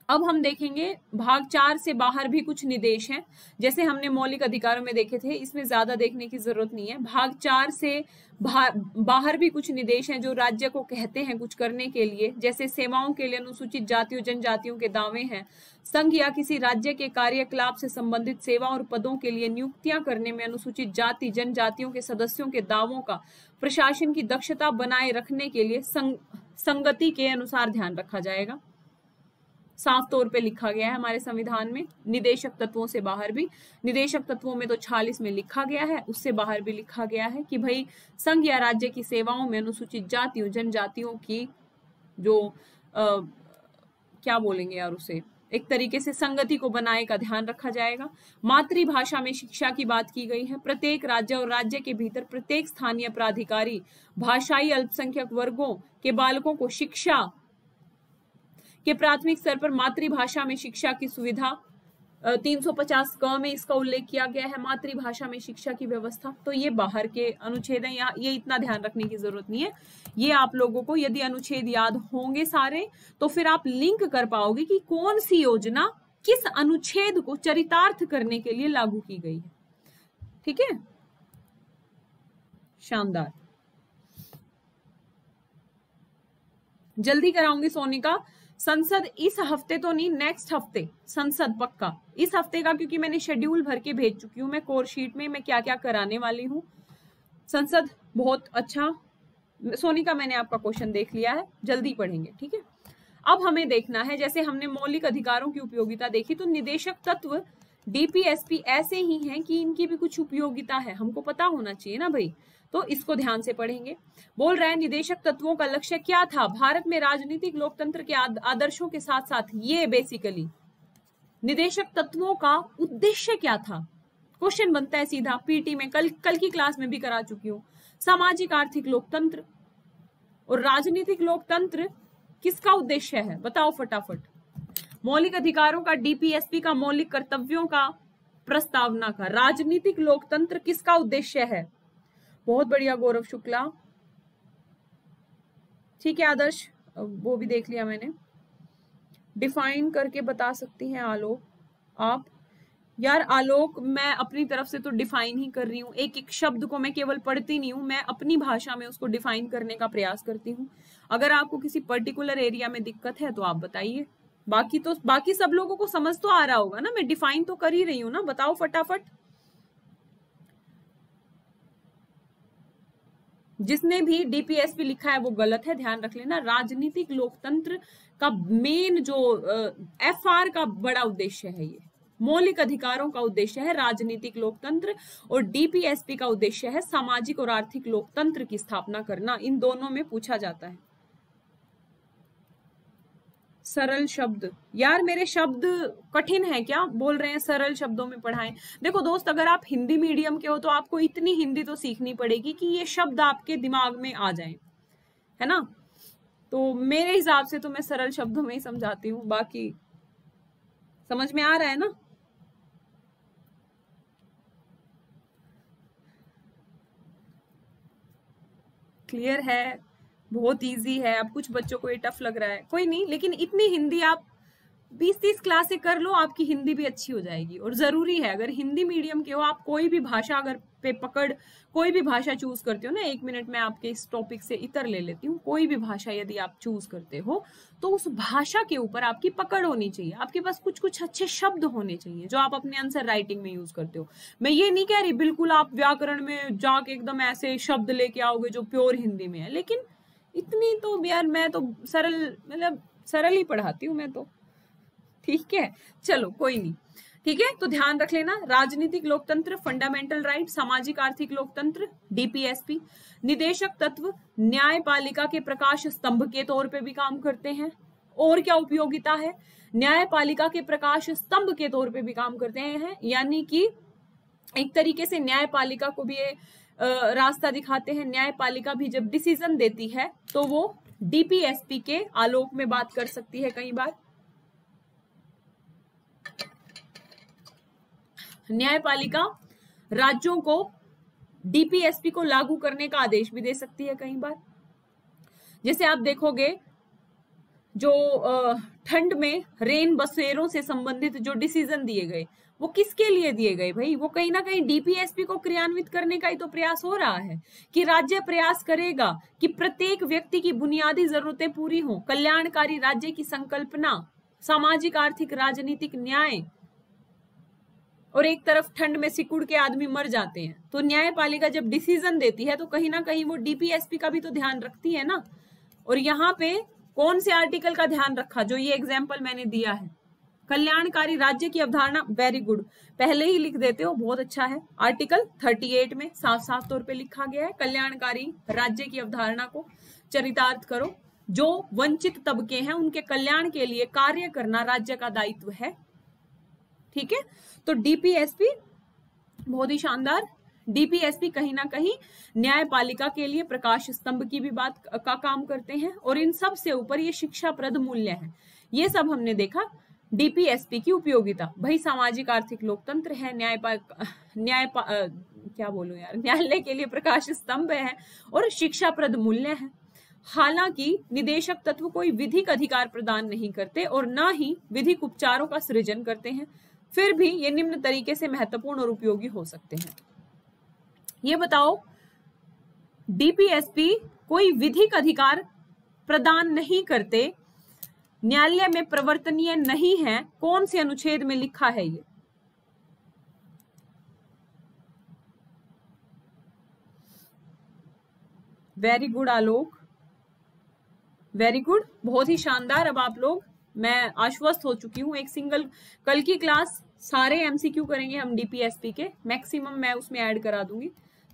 अब हम देखेंगे, भाग चार से बाहर भी कुछ निदेश हैं। जैसे हमने मौलिक अधिकारों में देखे थे, इसमें ज़्यादा देखने की ज़रूरत नहीं है। भाग चार से बाहर भी कुछ निदेश हैं जो राज्य को कहते हैं कुछ करने के लिए। जैसे सेवाओं के लिए अनुसूचित जातियों, जनजातियों के दावे हैं। संघ या किसी राज्य के कार्यकलाप से संबंधित सेवा और पदों के लिए नियुक्तियाँ करने में अनुसूचित जाति, जनजातियों के सदस्यों के दावों का प्रशासन की दक्षता बनाए रखने के लिए संगति के अनुसार ध्यान रखा जाएगा। साफ़ तौर पे लिखा गया है हमारे संविधान में निदेशक तत्वों से बाहर भी। निदेशक तत्वों में तो छियालीस में लिखा गया है उससे बाहर भी लिखा गया है कि भाई संघ या राज्य की सेवाओं में अनुसूचित जातियों जनजातियों की जो आ, क्या बोलेंगे यार उसे? एक तरीके से संगति को बनाए का ध्यान रखा जाएगा। मातृभाषा में शिक्षा की बात की गई है। प्रत्येक राज्य और राज्य के भीतर प्रत्येक स्थानीय प्राधिकारी भाषाई अल्पसंख्यक वर्गों के बालकों को शिक्षा कि प्राथमिक स्तर पर मातृभाषा में शिक्षा की सुविधा 350 क में इसका उल्लेख किया गया है मातृभाषा में शिक्षा की व्यवस्था। तो ये बाहर के अनुच्छेद है यहाँ ये इतना ध्यान रखने की ज़रूरत नहीं है। ये आप लोगों को यदि अनुच्छेद याद होंगे सारे तो फिर आप लिंक कर पाओगे कि कौन सी योजना किस अनुच्छेद को चरितार्थ करने के लिए लागू की गई है। ठीक है? शानदार। जल्दी कराऊँगी सोनिका संसद इस हफ़्ते तो नहीं नेक्स्ट हफ़्ते। संसद, पक्का। इस हफ़्ते का, क्योंकि मैंने शेड्यूल भर के भेज चुकी हूँ मैं कोर शीट में, मैं क्या क्या कराने वाली हूँ। संसद बहुत अच्छा सोनी का मैंने आपका क्वेश्चन देख लिया है, जल्दी पढ़ेंगे, ठीक है? अब हमें देखना है, जैसे हमने मौलिक अधिकारों की उपयोगिता देखी तो निदेशक तत्व डीपीएसपी ऐसे ही हैं कि इनकी भी कुछ उपयोगिता है। हमको पता होना चाहिए ना भाई। तो इसको ध्यान से पढ़ेंगे। बोल रहे हैं, निदेशक तत्वों का लक्ष्य क्या था? भारत में राजनीतिक लोकतंत्र के आदर्शों के साथ साथ ये बेसिकली निदेशक तत्वों का उद्देश्य क्या था? क्वेश्चन बनता है सीधा। पीटी में कल कल की क्लास में भी करा चुकी हूँ। सामाजिक, आर्थिक लोकतंत्र और राजनीतिक लोकतंत्र किसका उद्देश्य है? बताओ फटाफट। मौलिक अधिकारों का डीपीएसपी का, मौलिक कर्तव्यों का प्रस्तावना का, राजनीतिक लोकतंत्र किसका उद्देश्य है? बहुत बढ़िया, गौरव शुक्ला। ठीक है, आदर्श, वो भी देख लिया मैंने। डिफाइन करके बता सकती हैं आलोक, आप। यार, आलोक, मैं अपनी तरफ़ से तो डिफाइन ही कर रही हूँ। एक एक शब्द को मैं केवल पढ़ती नहीं हूँ, मैं अपनी भाषा में उसको डिफाइन करने का प्रयास करती हूँ। अगर आपको किसी पर्टिकुलर एरिया में दिक्कत है तो आप बताइए। बाकी तो बाकी सब लोगों को समझ तो आ रहा होगा ना, मैं डिफाइन तो कर ही रही हूँ ना, बताओ फटाफट। जिसने भी डीपीएसपी लिखा है वो गलत है, ध्यान रख लेना। राजनीतिक लोकतंत्र का मेन जो एफआर का बड़ा उद्देश्य है ये। मौलिक अधिकारों का उद्देश्य है राजनीतिक लोकतंत्र और डीपीएसपी का उद्देश्य है सामाजिक और आर्थिक लोकतंत्र की स्थापना करना। इन दोनों में पूछा जाता है। सरल शब्द। यार, मेरे शब्द कठिन है क्या? बोल रहे हैं, सरल शब्दों में पढ़ाएँ। देखो दोस्त, अगर आप हिंदी मीडियम के हो तो आपको इतनी हिंदी तो सीखनी पड़ेगी कि ये शब्द आपके दिमाग में आ जाए। है ना? तो मेरे हिसाब से तो मैं सरल शब्दों में ही समझाती हूँ, बाकी समझ में आ रहा है ना? क्लियर है? बहुत इजी है, अब कुछ बच्चों को ये टफ लग रहा है। कोई नहीं, लेकिन इतनी हिंदी आप बीस तीस क्लासें कर लो, आपकी हिंदी भी अच्छी हो जाएगी। और ज़रूरी है, अगर हिंदी मीडियम के हो, आप कोई भी भाषा अगर पे पकड़, कोई भी भाषा चूज़ करते हो ना, एक मिनट में आपके इस टॉपिक से इतर ले लेती हूँ। कोई भी भाषा यदि आप चूज़ करते हो तो उस भाषा के ऊपर आपकी पकड़ होनी चाहिए। आपके पास कुछ कुछ अच्छे शब्द होने चाहिए, जो आप अपने आंसर राइटिंग में यूज़ करते हो। मैं ये नहीं कह रही, बिल्कुल आप व्याकरण में जाके एकदम ऐसे शब्द लेके आओगे जो प्योर हिंदी में है, लेकिन इतनी तो यार मैं तो सरल मतलब सरल ही पढ़ाती हूँ मैं तो। ठीक है? चलो, कोई नहीं। ठीक है? तो ध्यान रख लेना। राजनीतिक लोकतंत्र फंडामेंटल राइट सामाजिक आर्थिक लोकतंत्र डीपीएसपी निदेशक तत्व, न्यायपालिका के प्रकाश स्तंभ के तौर पे भी काम करते हैं। और क्या उपयोगिता है? न्यायपालिका के प्रकाश स्तंभ के तौर पे भी काम करते हैं। यानी कि एक तरीके से न्यायपालिका को भी रास्ता दिखाते हैं। न्यायपालिका भी जब डिसीज़न देती है तो वो डीपीएसपी के आलोक में बात कर सकती है कई बार। न्यायपालिका राज्यों को डीपीएसपी को लागू करने का आदेश भी दे सकती है कई बार। जैसे आप देखोगे, जो ठंड में रेन बसेरों से संबंधित जो डिसीज़न दिए गए वो किसके लिए दिए गए भाई? वो कहीं ना कहीं डीपीएसपी को क्रियान्वित करने का ही तो प्रयास हो रहा है कि राज्य प्रयास करेगा कि प्रत्येक व्यक्ति की बुनियादी जरूरतें पूरी हो। कल्याणकारी राज्य की संकल्पना, सामाजिक, आर्थिक, राजनीतिक न्याय और एक तरफ़ ठंड में सिकुड़ के आदमी मर जाते हैं। तो न्यायपालिका जब डिसीज़न देती है तो कहीं ना कहीं वो डीपीएसपी का भी तो ध्यान रखती है ना? और यहाँ पे कौन से आर्टिकल का ध्यान रखा? जो ये एग्ज़ाम्पल मैंने दिया है। कल्याणकारी राज्य की अवधारणा वेरी गुड पहले ही लिख देते हो, बहुत अच्छा है। आर्टिकल 38 में साफ़ साफ़ तौर पे लिखा गया है, कल्याणकारी राज्य की अवधारणा को चरितार्थ करो। जो वंचित तबके हैं, उनके कल्याण के लिए कार्य करना राज्य का दायित्व है। ठीक है? तो डीपीएसपी बहुत ही शानदार। डीपीएसपी कहीं ना कहीं न्यायपालिका के लिए प्रकाश स्तंभ की भी बात, का काम करते हैं, और इन सबसे ऊपर ये शिक्षा प्रद मूल्य है। ये सब हमने देखा। डीपीएसपी की उपयोगिता। भाई, सामाजिक, आर्थिक, लोकतंत्र है, न्याय न्याय क्या बोलू यार? न्यायालय के लिए प्रकाश स्तंभ है और शिक्षा प्रद मूल्य है। हालाँकि, निदेशक तत्व कोई विधिक अधिकार प्रदान नहीं करते और न ही विधिक उपचारों का सृजन करते हैं। फिर भी ये निम्न तरीके से महत्वपूर्ण और उपयोगी हो सकते हैं। ये बताओ डीपीएसपी कोई विधिक अधिकार प्रदान नहीं करते न्यायालय में प्रवर्तनीय नहीं है, कौन से अनुच्छेद में लिखा है ये? Very good Alok. Very good बहुत ही शानदार। अब आप लोग, मैं आश्वस्त हो चुकी हूँ एक सिंगल कल की क्लास सारे एमसीक्यू करेंगे हम डीपीएसपी के। मैक्सिमम मैं उसमें ऐड करा दूँगी।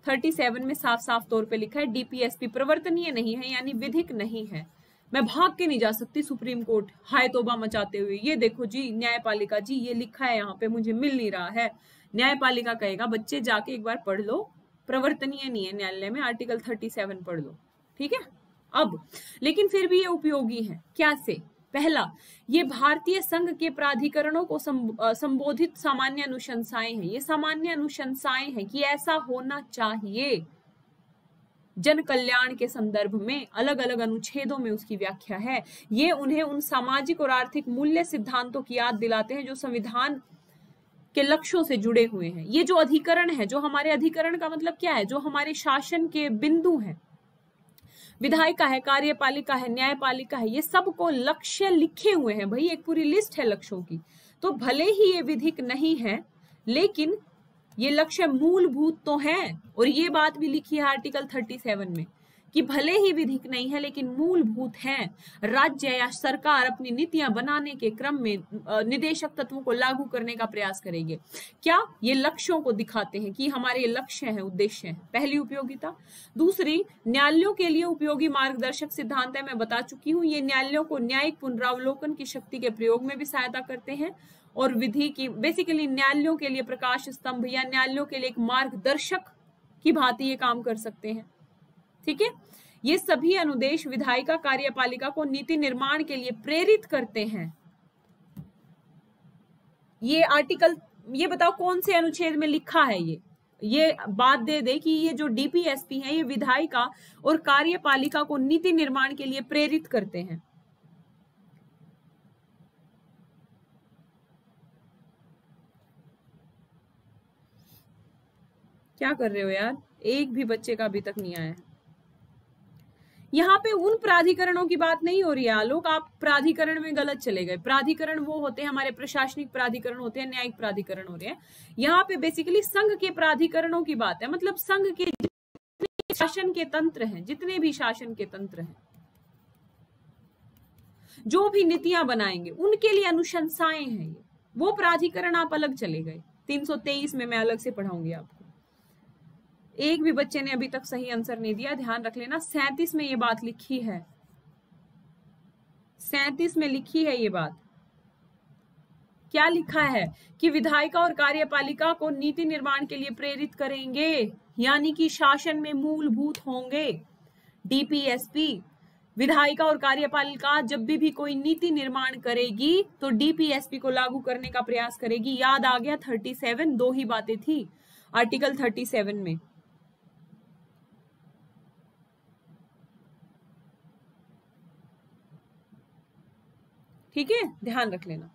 37 में साफ़ साफ़ तौर पे लिखा है डीपीएसपी प्रवर्तनीय नहीं है, यानी विधिक नहीं है। मैं भाग के नहीं जा सकती सुप्रीम कोर्ट, हाय तोबा मचाते हुए। ये देखो जी, न्यायपालिका जी, ये लिखा है यहाँ पे, मुझे मिल नहीं रहा है। न्यायपालिका कहेगा, बच्चे, जाके एक बार पढ़ लो। प्रवर्तनीय नहीं है न्यायालय में, आर्टिकल थर्टी सेवन पढ़ लो। ठीक है? अब, लेकिन फिर भी ये उपयोगी है। क्या से? पहला, ये भारतीय संघ के प्राधिकरणों को संबोधित सामान्य अनुशंसाएँ हैं। ये सामान्य अनुशंसाएँ हैं कि ऐसा होना चाहिए। जन कल्याण के संदर्भ में अलग अलग अनुच्छेदों में उसकी व्याख्या है। ये उन्हें उन सामाजिक और आर्थिक मूल्य सिद्धांतों की याद दिलाते हैं जो संविधान के लक्ष्यों से जुड़े हुए हैं। ये जो अधिकरण है, जो हमारे अधिकरण का मतलब क्या है? जो हमारे शासन के बिंदु हैं। विधायिका है, कार्यपालिका है, न्यायपालिका है, ये सबको लक्ष्य लिखे हुए हैं। भाई, एक पूरी लिस्ट है लक्ष्यों की। तो भले ही ये विधिक नहीं है, लेकिन ये लक्ष्य मूलभूत तो है। और ये बात भी लिखी है आर्टिकल थर्टी सेवन में कि भले ही विधिक नहीं है, लेकिन मूलभूत है। राज्य या सरकार अपनी नीतियाँ बनाने के क्रम में निदेशक तत्वों को लागू करने का प्रयास करेंगे। क्या ये लक्ष्यों को दिखाते हैं कि हमारे ये लक्ष्य हैं, उद्देश्य हैं? पहली उपयोगिता। दूसरी, न्यायालयों के लिए उपयोगी मार्गदर्शक सिद्धांत है, मैं बता चुकी हूँ। ये न्यायालयों को न्यायिक पुनरावलोकन की शक्ति के प्रयोग में भी सहायता करते हैं। और विधि की बेसिकली न्यायालयों के लिए प्रकाश स्तंभ या न्यायालयों के लिए एक मार्गदर्शक की भांति ये काम कर सकते हैं। ठीक है? ये सभी अनुदेश विधायिका कार्यपालिका को नीति निर्माण के लिए प्रेरित करते हैं। ये आर्टिकल ये बताओ कौन से अनुच्छेद में लिखा है ये? ये बात दे दे कि ये जो डीपीएसपी है, ये विधायिका और कार्यपालिका को नीति निर्माण के लिए प्रेरित करते हैं। क्या कर रहे हो यार? एक भी बच्चे का अभी तक नहीं आया यहाँ पे उन प्राधिकरणों की बात नहीं हो रही है आलोक आप प्राधिकरण में गलत चले गए। प्राधिकरण वो होते हैं, हमारे प्रशासनिक प्राधिकरण होते हैं, न्यायिक प्राधिकरण होते हैं। यहाँ पे बेसिकली संघ के प्राधिकरणों की बात है। मतलब संघ के शासन के तंत्र हैं, जितने भी शासन के तंत्र हैं, जो भी नीतियाँ बनाएँगे, उनके लिए अनुशंसाएँ हैं ये। वो प्राधिकरण आप अलग चले गए। 323 में मैं अलग से पढ़ाऊँगी आपको। एक भी बच्चे ने अभी तक सही आंसर नहीं दिया। ध्यान रख लेना, सैतीस में ये बात लिखी है। सैतीस में लिखी है ये बात। क्या लिखा है कि विधायिका और कार्यपालिका को नीति निर्माण के लिए प्रेरित करेंगे, यानी कि शासन में मूलभूत होंगे। डीपीएसपी विधायिका और कार्यपालिका जब भी भी कोई नीति निर्माण करेगी तो डीपीएसपी को लागू करने का प्रयास करेगी। याद आ गया थर्टी सेवन दो ही बातें थी आर्टिकल थर्टी सेवन में। ठीक है? ध्यान रख लेना।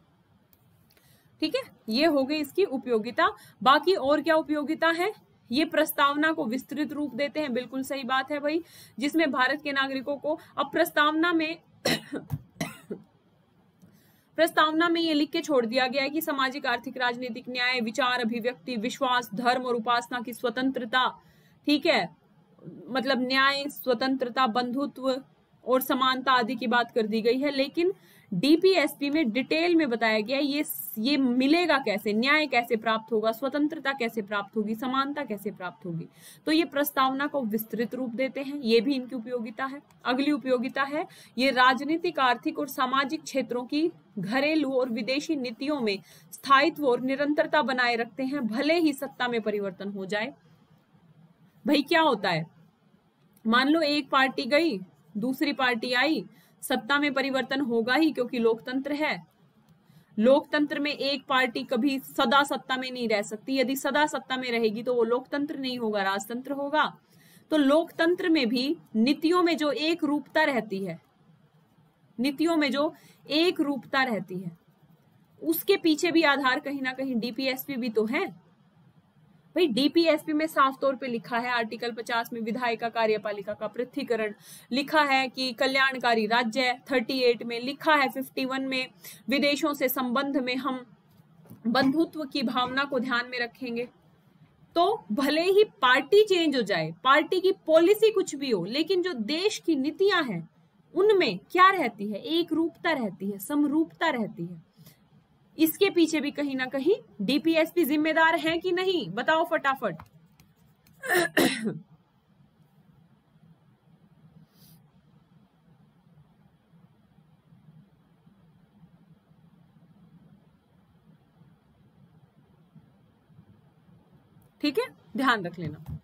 ठीक है? ये हो गई इसकी उपयोगिता। बाकी और क्या उपयोगिता है? ये प्रस्तावना को विस्तृत रूप देते हैं। बिल्कुल सही बात है भाई। जिसमें भारत के नागरिकों को अब प्रस्तावना में प्रस्तावना में ये लिख के छोड़ दिया गया है कि सामाजिक, आर्थिक, राजनीतिक, न्याय, विचार, अभिव्यक्ति, विश्वास, धर्म और उपासना की स्वतंत्रता। ठीक है? मतलब न्याय, स्वतंत्रता, बंधुत्व और समानता आदि की बात कर दी गई है। लेकिन डीपीएसपी में डिटेल में बताया गया ये ये मिलेगा कैसे, न्याय कैसे प्राप्त होगा, स्वतंत्रता कैसे प्राप्त होगी, समानता कैसे प्राप्त होगी? तो ये प्रस्तावना को विस्तृत रूप देते हैं, ये भी इनकी उपयोगिता है। अगली उपयोगिता है, ये राजनीतिक, आर्थिक और सामाजिक क्षेत्रों की घरेलू और विदेशी नीतियों में स्थायित्व और निरंतरता बनाए रखते हैं, भले ही सत्ता में परिवर्तन हो जाए। भाई, क्या होता है? मान लो एक पार्टी गई, दूसरी पार्टी आई सत्ता में परिवर्तन होगा ही, क्योंकि लोकतंत्र है। लोकतंत्र में एक पार्टी कभी सदा सत्ता में नहीं रह सकती। यदि सदा सत्ता में रहेगी तो वो लोकतंत्र नहीं होगा, राजतंत्र होगा। तो लोकतंत्र में भी नीतियों में जो एक रूपता रहती है, नीतियों में जो एक रूपता रहती है, उसके पीछे भी आधार कहीं ना कहीं डीपीएसपी भी तो है। भाई डीपीएसपी में साफ़ तौर पे लिखा है आर्टिकल 50 में विधायिका कार्यपालिका का पृथ्वीकरण। लिखा है कि कल्याणकारी राज्य 38 में लिखा है 51 में विदेशों से संबंध में हम बंधुत्व की भावना को ध्यान में रखेंगे। तो भले ही पार्टी चेंज हो जाए, पार्टी की पॉलिसी कुछ भी हो, लेकिन जो देश की नीतियाँ हैं, उनमें क्या रहती है? एक रूपता रहती है, समरूपता रहती है। इसके पीछे भी कहीं ना कहीं डीपीएसपी जिम्मेदार है कि नहीं? बताओ फटाफट। ठीक है? ध्यान रख लेना।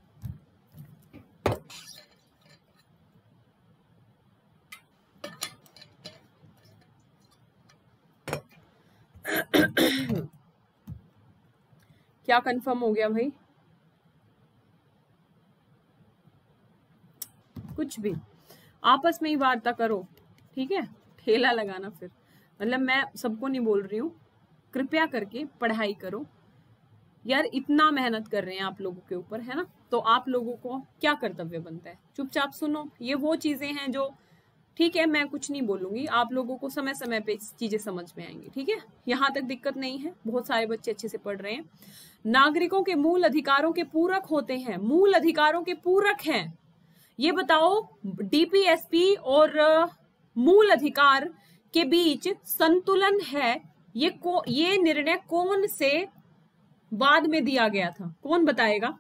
क्या कंफर्म हो गया भाई? कुछ भी। आपस में ही वार्ता करो, ठीक है? ठेला लगाना फिर। मतलब मैं सबको नहीं बोल रही हूँ, कृपया करके पढ़ाई करो। यार, इतना मेहनत कर रहे हैं आप लोगों के ऊपर, है ना? तो आप लोगों को क्या कर्तव्य बनता है? चुपचाप सुनो, ये वो चीज़ें हैं जो ठीक है, मैं कुछ नहीं बोलूँगी। आप लोगों को समय समय पे चीज़ें समझ में आएँगी, ठीक है? यहाँ तक दिक्कत नहीं है, बहुत सारे बच्चे अच्छे से पढ़ रहे हैं। नागरिकों के मूल अधिकारों के पूरक होते हैं, मूल अधिकारों के पूरक हैं। ये बताओ, डीपीएसपी और, मूल अधिकार के बीच संतुलन है? ये को, ये निर्णय कौन से बाद में दिया गया था? कौन बताएगा?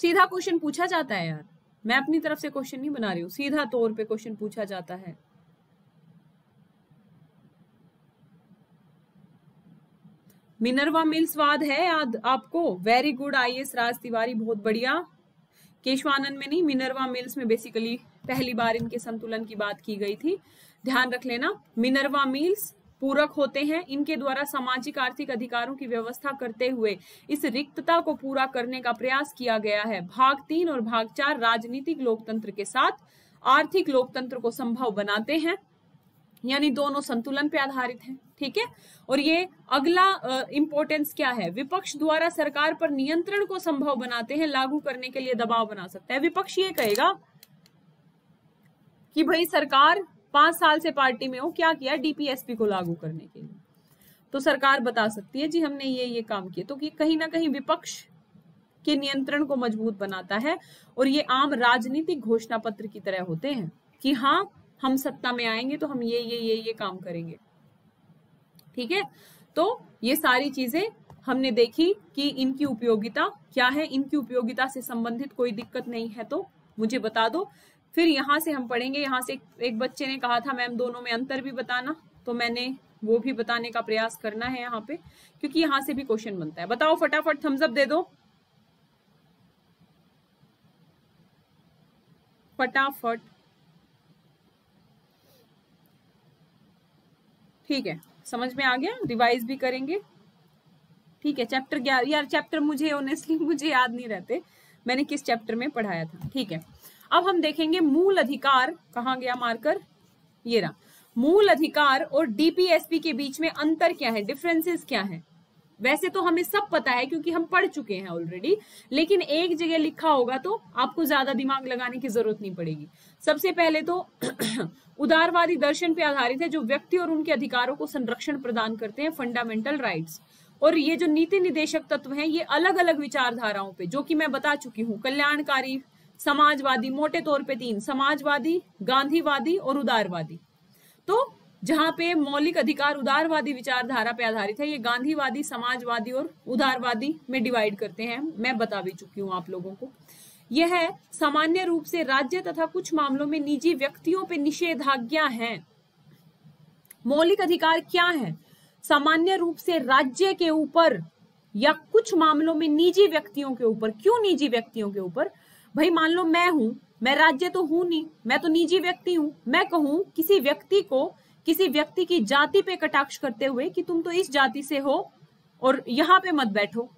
सीधा क्वेश्चन पूछा जाता है यार। मैं अपनी तरफ़ से क्वेश्चन नहीं बना रही हूँ, सीधा तौर पे क्वेश्चन पूछा जाता है। मिनरवा मिल्स वाद है याद आपको? Very good I S Raj Tiwari, बहुत बढ़िया। केशवानंद में नहीं, मिनरवा मिल्स में बेसिकली पहली बार इनके संतुलन की बात की गई थी। ध्यान रख लेना, मिनरवा मिल्स पूरक होते हैं। इनके द्वारा सामाजिक, आर्थिक अधिकारों की व्यवस्था करते हुए इस रिक्तता को पूरा करने का प्रयास किया गया है। भाग तीन और भाग चार राजनीतिक लोकतंत्र के साथ आर्थिक लोकतंत्र को संभव बनाते हैं। यानी दोनों संतुलन पे आधारित हैं, ठीक है? और ये अगला इंपॉर्टेंस क्या है? विपक्ष द्वारा सरकार पर नियंत्रण को संभव बनाते हैं, लागू करने के लिए दबाव बना सकता है। विपक्ष ये कहेगा कि भाई सरकार पाँच साल से पार्टी में हो, क्या किया डीपीएसपी को लागू करने के लिए? तो सरकार बता सकती है, जी, हमने ये ये काम किए तो कि कहीं ना कहीं विपक्ष के नियंत्रण को मज़बूत बनाता है और ये आम राजनीतिक घोषणा पत्र की तरह होते हैं कि हाँ हम सत्ता में आएँगे तो हम ये ये ये ये काम करेंगे। ठीक है? तो ये सारी चीज़ें हमने देखी कि इनकी उपयोगिता क्या है? इनकी उपयोगिता से संबंधित कोई दिक्कत नहीं है तो मुझे बता दो। फिर यहाँ से हम पढ़ेंगे, यहाँ से एक बच्चे ने कहा था, मैम, दोनों में अंतर भी बताना। तो मैंने वो भी बताने का प्रयास करना है यहाँ पे, क्योंकि यहाँ से भी क्वेश्चन बनता है। बताओ, फटाफट थम्सअप दे दो। फटाफट। ठीक है, समझ में आ गया? रिवाइज भी करेंगे। ठीक है, चैप्टर ग्यारह, यार, चैप्टर मुझे ऑनेस्टली मुझे याद नहीं रहते। मैंने किस चैप्टर में पढ़ाया था? ठीक है। अब हम देखेंगे मूल अधिकार, कहा गया मार्कर ये रहा। मूल अधिकार और डीपीएसपी के बीच में अंतर क्या है? डिफरेंसेस क्या है? वैसे तो हमें सब पता है क्योंकि हम पढ़ चुके हैं ऑलरेडी लेकिन एक जगह लिखा होगा तो आपको ज़्यादा दिमाग लगाने की ज़रूरत नहीं पड़ेगी। सबसे पहले तो उदारवादी दर्शन पे आधारित है जो व्यक्ति और उनके अधिकारों को संरक्षण प्रदान करते हैं फंडामेंटल राइट्स और ये जो नीति निदेशक तत्व हैं, ये अलग अलग विचारधाराओं पे, जो कि मैं बता चुकी हूँ, कल्याणकारी समाजवादी, मोटे तौर पे तीन, समाजवादी, गांधीवादी और उदारवादी। तो जहाँ पे मौलिक अधिकार उदारवादी विचारधारा पे आधारित है, ये गांधीवादी, समाजवादी और उदारवादी में डिवाइड करते हैं। मैं बता भी चुकी हूँ आप लोगों को। यह सामान्य रूप से राज्य तथा कुछ मामलों में निजी व्यक्तियों पे निषेधाज्ञा है। मौलिक अधिकार क्या है? सामान्य रूप से राज्य के ऊपर या कुछ मामलों में निजी व्यक्तियों के ऊपर। क्यों निजी व्यक्तियों के ऊपर? भाई मान लो मैं हूँ मैं राज्य तो हूँ नहीं मैं तो निजी व्यक्ति हूँ। मैं कहूँ किसी व्यक्ति को किसी व्यक्ति की जाति पे कटाक्ष करते हुए कि तुम तो इस जाति से हो और यहाँ पे मत बैठो।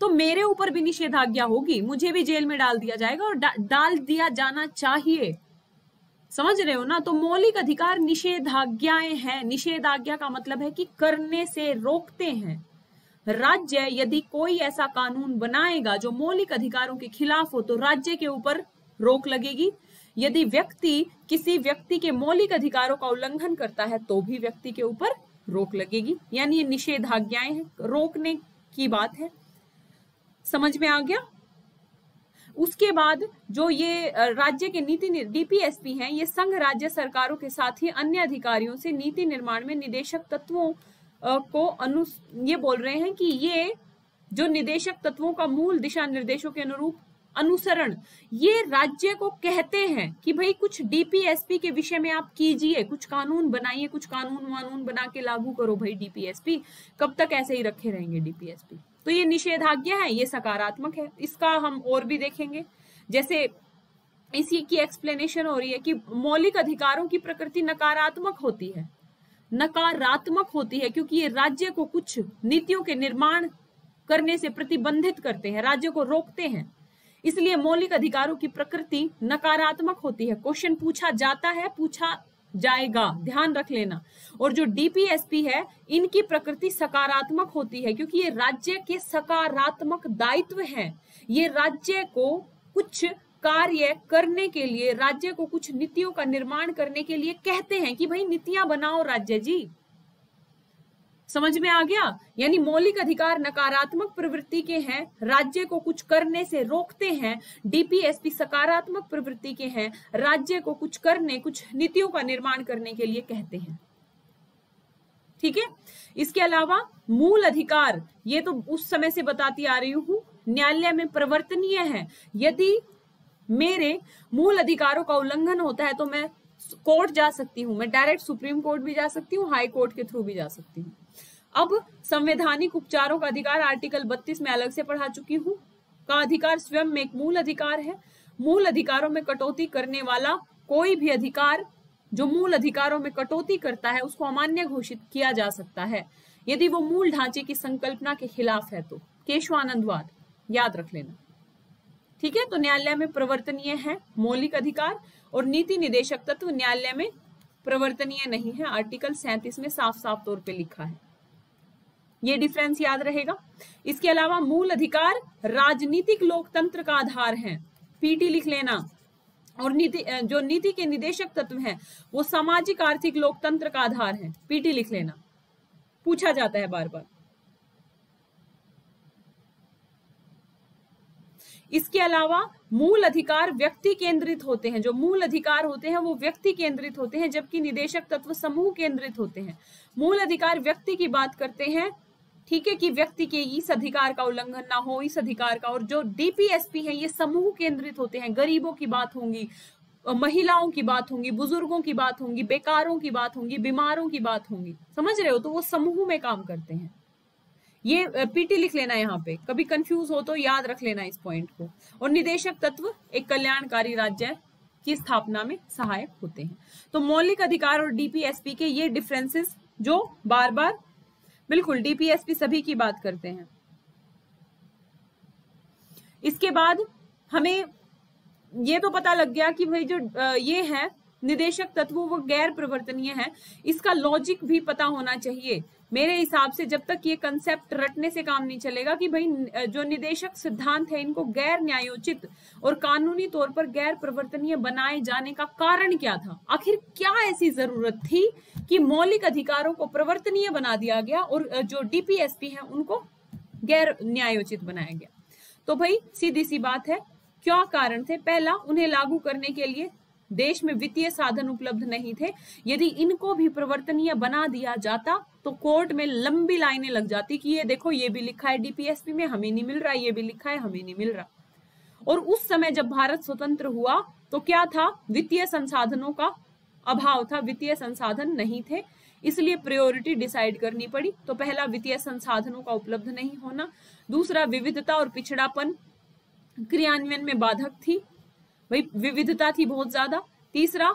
तो मेरे ऊपर भी निषेधाज्ञा होगी मुझे भी जेल में डाल दिया जाएगा और डा, डाल दिया जाना चाहिए। समझ रहे हो ना? तो मौलिक अधिकार निषेधाज्ञाएँ हैं। निषेधाज्ञा का मतलब है कि करने से रोकते हैं। राज्य यदि कोई ऐसा कानून बनाएगा जो मौलिक अधिकारों के खिलाफ हो तो राज्य के ऊपर रोक लगेगी। यदि व्यक्ति किसी व्यक्ति के मौलिक अधिकारों का उल्लंघन करता है तो भी व्यक्ति के ऊपर रोक लगेगी। यानी ये निषेधाज्ञाएँ हैं, रोकने की बात है। समझ में आ गया? उसके बाद जो ये राज्य के नीति डीपीएसपी हैं, ये संघ राज्य सरकारों के साथ ही अन्य अधिकारियों से नीति निर्माण में निदेशक तत्वों को अनु, ये बोल रहे हैं कि ये जो निदेशक तत्वों का मूल दिशा निर्देशों के अनुरूप अनुसरण, ये राज्य को कहते हैं कि भाई कुछ डीपीएसपी के विषय में आप कीजिए, कुछ कानून बनाइए, कुछ कानून वानून बना के लागू करो भाई डीपीएसपी कब तक ऐसे ही रखे रहेंगे डीपीएसपी तो ये निषेधाज्ञा है, ये सकारात्मक है। इसका हम और भी देखेंगे। जैसे इसी की एक्सप्लेनेशन हो रही है कि मौलिक अधिकारों की प्रकृति नकारात्मक होती है। नकारात्मक होती है क्योंकि ये राज्य को कुछ नीतियों के निर्माण करने से प्रतिबंधित करते हैं, राज्य को रोकते हैं। इसलिए मौलिक अधिकारों की प्रकृति नकारात्मक होती है। क्वेश्चन पूछा जाता है, पूछा जाएगा। ध्यान रख लेना। और जो डीपीएसपी है, इनकी प्रकृति सकारात्मक होती है क्योंकि ये राज्य के सकारात्मक दायित्व है। ये राज्य को कुछ कार्य करने के लिए, राज्य को कुछ नीतियों का निर्माण करने के लिए कहते हैं कि भाई नीतियाँ बनाओ राज्य जी। समझ में आ गया? यानी मौलिक अधिकार नकारात्मक प्रवृत्ति के हैं, राज्य को कुछ करने से रोकते हैं डीपीएसपी सकारात्मक प्रवृत्ति के हैं, राज्य को कुछ करने, कुछ नीतियों का निर्माण करने के लिए कहते हैं। ठीक है? इसके अलावा मूल अधिकार, ये तो उस समय से बताती आ रही हूँ, न्यायालय में प्रवर्तनीय है। यदि मेरे मूल अधिकारों का उल्लंघन होता है तो मैं कोर्ट जा सकती हूँ। मैं डायरेक्ट सुप्रीम कोर्ट भी जा सकती हूँ, हाई कोर्ट के थ्रू भी जा सकती हूँ। अब संवैधानिक उपचारों का अधिकार आर्टिकल 32 में अलग से पढ़ा चुकी हूँ। का अधिकार स्वयं में एक मूल अधिकार है। मूल अधिकारों में कटौती करने वाला कोई भी अधिकार, जो मूल अधिकारों में कटौती करता है, उसको अमान्य घोषित किया जा सकता है। यदि वो मूल ढांचे की संकल्पना के खिलाफ है तो। केशवानंदवाद याद रख लेना। ठीक है? तो न्यायालय में प्रवर्तनीय है, मौलिक अधिकार और नीति निदेशक तत्व न्यायालय में प्रवर्तनीय नहीं है। आर्टिकल सैंतीस में साफ़ साफ़ तौर पे लिखा है। ये डिफरेंस याद रहेगा। इसके अलावा मूल अधिकार राजनीतिक लोकतंत्र का आधार है। पीटी लिख लेना। और नीति जो नीति के निदेशक तत्व हैं, वो सामाजिक आर्थिक लोकतंत्र का आधार है। पीटी लिख लेना। पूछा जाता है बार बार इसके अलावा मूल अधिकार व्यक्ति केंद्रित होते हैं। जो मूल अधिकार होते हैं, वो व्यक्ति केंद्रित होते हैं, जबकि निदेशक तत्व समूह केंद्रित होते हैं। मूल अधिकार व्यक्ति की बात करते हैं, ठीक है कि व्यक्ति के इस अधिकार का उल्लंघन ना हो, इस अधिकार का, और जो डीपीएसपी है, ये समूह केंद्रित होते हैं। गरीबों की बात होंगी, महिलाओं की बात होंगी, बुज़ुर्गों की बात होंगी, बेकारों की बात होंगी, बीमारों की बात होंगी। समझ रहे हो? तो वो समूह में काम करते हैं। ये पीटी लिख लेना यहाँ पे। कभी कंफ्यूज हो तो याद रख लेना इस पॉइंट को। और निदेशक तत्व, एक कल्याणकारी राज्य की स्थापना में सहायक होते हैं। तो मौलिक अधिकार और डीपीएसपी के ये डिफरेंसेस जो बार बार बिल्कुल डीपीएसपी सभी की बात करते हैं। इसके बाद हमें ये तो पता लग गया कि भाई जो ये है, निदेशक तत्व वो गैर प्रवर्तनीय है। इसका लॉजिक भी पता होना चाहिए। मेरे हिसाब से जब तक ये कंसेप्ट रटने से काम नहीं चलेगा कि भाई जो निदेशक सिद्धांत है, इनको गैर न्यायोचित और कानूनी तौर पर गैर प्रवर्तनीय बनाए जाने का कारण क्या था? आखिर क्या ऐसी ज़रूरत थी कि मौलिक अधिकारों को प्रवर्तनीय बना दिया गया और जो डीपीएसपी है, उनको गैर न्यायोचित बनाया गया? तो भाई, सीधी सी बात है, क्या कारण थे? पहला, उन्हें लागू करने के लिए देश में वित्तीय साधन उपलब्ध नहीं थे। यदि इनको भी प्रवर्तनीय बना दिया जाता तो कोर्ट में लंबी लाइनें लग जाती कि ये देखो, ये भी लिखा है डीपीएसपी में, हमें नहीं मिल रहा, ये भी लिखा है, हमें नहीं मिल रहा। और उस समय जब भारत स्वतंत्र हुआ तो क्या था? वित्तीय संसाधनों का अभाव था, वित्तीय संसाधन नहीं थे, इसलिए प्रायोरिटी डिसाइड करनी पड़ी। तो पहला, वित्तीय संसाधनों का उपलब्ध नहीं होना। दूसरा, विविधता और पिछड़ापन क्रियान्वयन में बाधक थी। भाई विविधता थी बहुत ज़्यादा। तीसरा,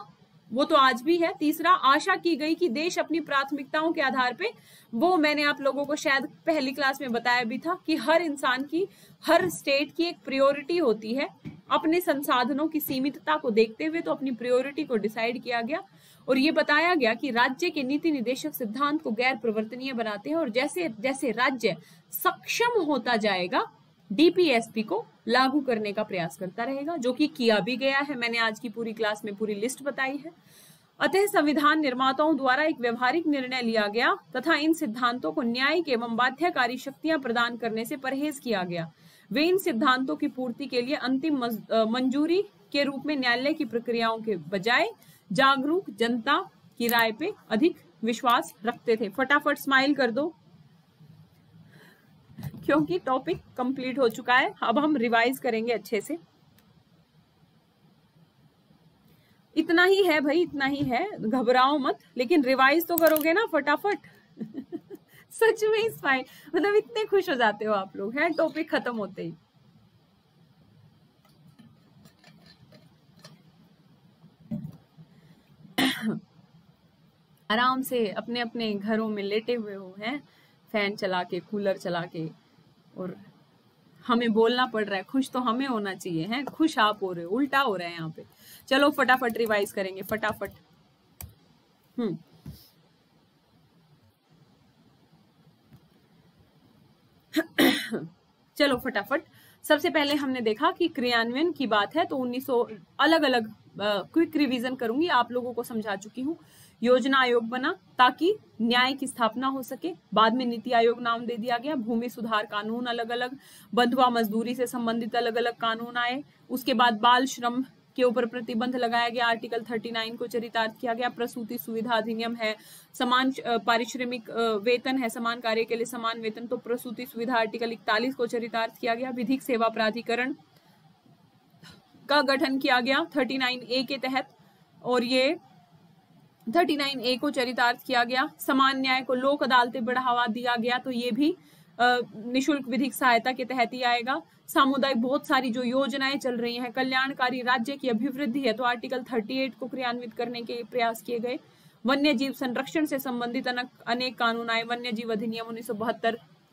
वो तो आज भी है। तीसरा, आशा की गई कि देश अपनी प्राथमिकताओं के आधार पे, वो मैंने आप लोगों को शायद पहली क्लास में बताया भी था कि हर इंसान की, हर स्टेट की एक प्रायोरिटी होती है। अपने संसाधनों की सीमितता को देखते हुए तो अपनी प्रायोरिटी को डिसाइड किया गया। और ये बताया गया कि राज्य के नीति निदेशक सिद्धांत को गैर प्रवर्तनीय बनाते हैं और जैसे जैसे राज्य सक्षम होता जाएगा डीपीएसपी को लागू करने का प्रयास करता रहेगा, जो कि किया भी गया है। मैंने आज की पूरी क्लास में पूरी लिस्ट बताई है। अतः संविधान निर्माताओं द्वारा एक व्यवहारिक निर्णय लिया गया तथा इन सिद्धांतों को न्यायिक एवं बाध्यकारी शक्तियाँ प्रदान करने से परहेज किया गया। वे इन सिद्धांतों की पूर्ति के लिए अंतिम मंजूरी के रूप में न्यायालय की प्रक्रियाओं के बजाय जागरूक जनता की राय पे अधिक विश्वास रखते थे। फटाफट स्माइल कर दो। क्योंकि टॉपिक कंप्लीट हो चुका है। अब हम रिवाइज करेंगे अच्छे से। इतना ही है भाई, इतना ही है। घबराओ मत, लेकिन रिवाइज तो करोगे ना फटाफट। सच में इस फाइन मतलब इतने खुश हो जाते हो आप लोग, हैं? टॉपिक खत्म होते ही। आराम से अपने अपने घरों में लेटे हुए हो, हैं? फ़ैन चला के कूलर चला के। और हमें बोलना पड़ रहा है, खुश तो हमें होना चाहिए, हैं? खुश आप हो रहे हो, उल्टा हो रहा है यहाँ पे। चलो फटाफट रिवाइज करेंगे, फटाफट। हम्म। चलो फटाफट। सबसे पहले हमने देखा कि क्रियान्वयन की बात है तो 1900 अलग अलग क्विक रिवीजन करूँगी, आप लोगों को समझा चुकी हूँ। योजना आयोग बना ताकि न्याय की स्थापना हो सके। बाद में नीति आयोग नाम दे दिया गया। भूमि सुधार कानून अलग अलग बंधुआ मजदूरी से संबंधित अलग अलग कानून आए। उसके बाद बाल श्रम के ऊपर प्रतिबंध लगाया गया। आर्टिकल 39 को चरितार्थ किया गया। प्रसूति सुविधा अधिनियम है। समान पारिश्रमिक वेतन है। समान कार्य के लिए समान वेतन तो प्रसूति सुविधा आर्टिकल 41 को चरितार्थ किया गया। विधिक सेवा प्राधिकरण का गठन किया गया। 39 ए के तहत। और ये 39 ए को चरितार्थ किया गया। समान न्याय को लोक अदालतें बढ़ावा दिया गया तो ये भी निशुल्क विधिक सहायता के तहत ही आएगा। सामुदायिक बहुत सारी जो योजनाएँ चल रही हैं, कल्याणकारी राज्य की अभिवृद्धि है तो आर्टिकल 38 को क्रियान्वित करने के प्रयास किए गए। वन्य जीव संरक्षण से संबंधित अनेक कानून आए वन्य जीव अधिनियम उन्नीस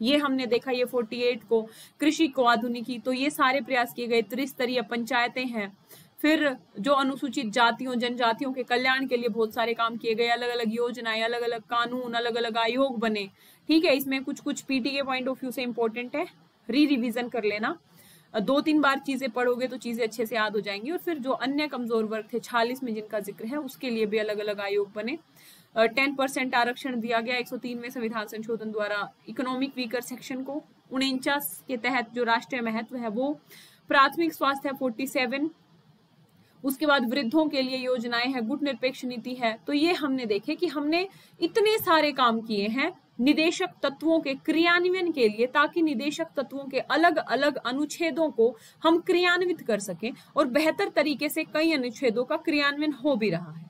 ये हमने देखा, ये 48 को, कृषि को आधुनिकी तो ये सारे प्रयास किए गए। त्रिस्तरीय पंचायतें हैं फिर जो अनुसूचित जातियों, जनजातियों के कल्याण के लिए बहुत सारे काम किए गए अलग अलग योजनाएँ अलग अलग कानून अलग अलग आयोग बने। ठीक है, इसमें कुछ कुछ पीटी के पॉइंट ऑफ़ व्यू से इंपॉर्टेंट है। री रिविजन कर लेना। दो तीन बार चीज़ें पढ़ोगे तो चीज़ें अच्छे से याद हो जाएँगी। और फिर जो अन्य कमज़ोर वर्ग थे, छियालीस में जिनका ज़िक्र है, उसके लिए भी अलग अलग आयोग बने। टेन परसेंट आरक्षण दिया गया एक सौ में संविधान संशोधन द्वारा इकोनॉमिक वीकर सेक्शन को। उनचास के तहत जो राष्ट्रीय महत्व है वो प्राथमिक स्वास्थ्य है फोर्टी सेवन उसके बाद वृद्धों के लिए योजनाएँ हैं, गुट निरपेक्ष नीति है। तो ये हमने देखे कि हमने इतने सारे काम किए हैं निदेशक तत्वों के, क्रियान्वयन के लिए, ताकि निदेशक तत्वों के अलग अलग अनुच्छेदों को हम क्रियान्वित कर सकें और बेहतर तरीके से कई अनुच्छेदों का क्रियान्वयन हो भी रहा है।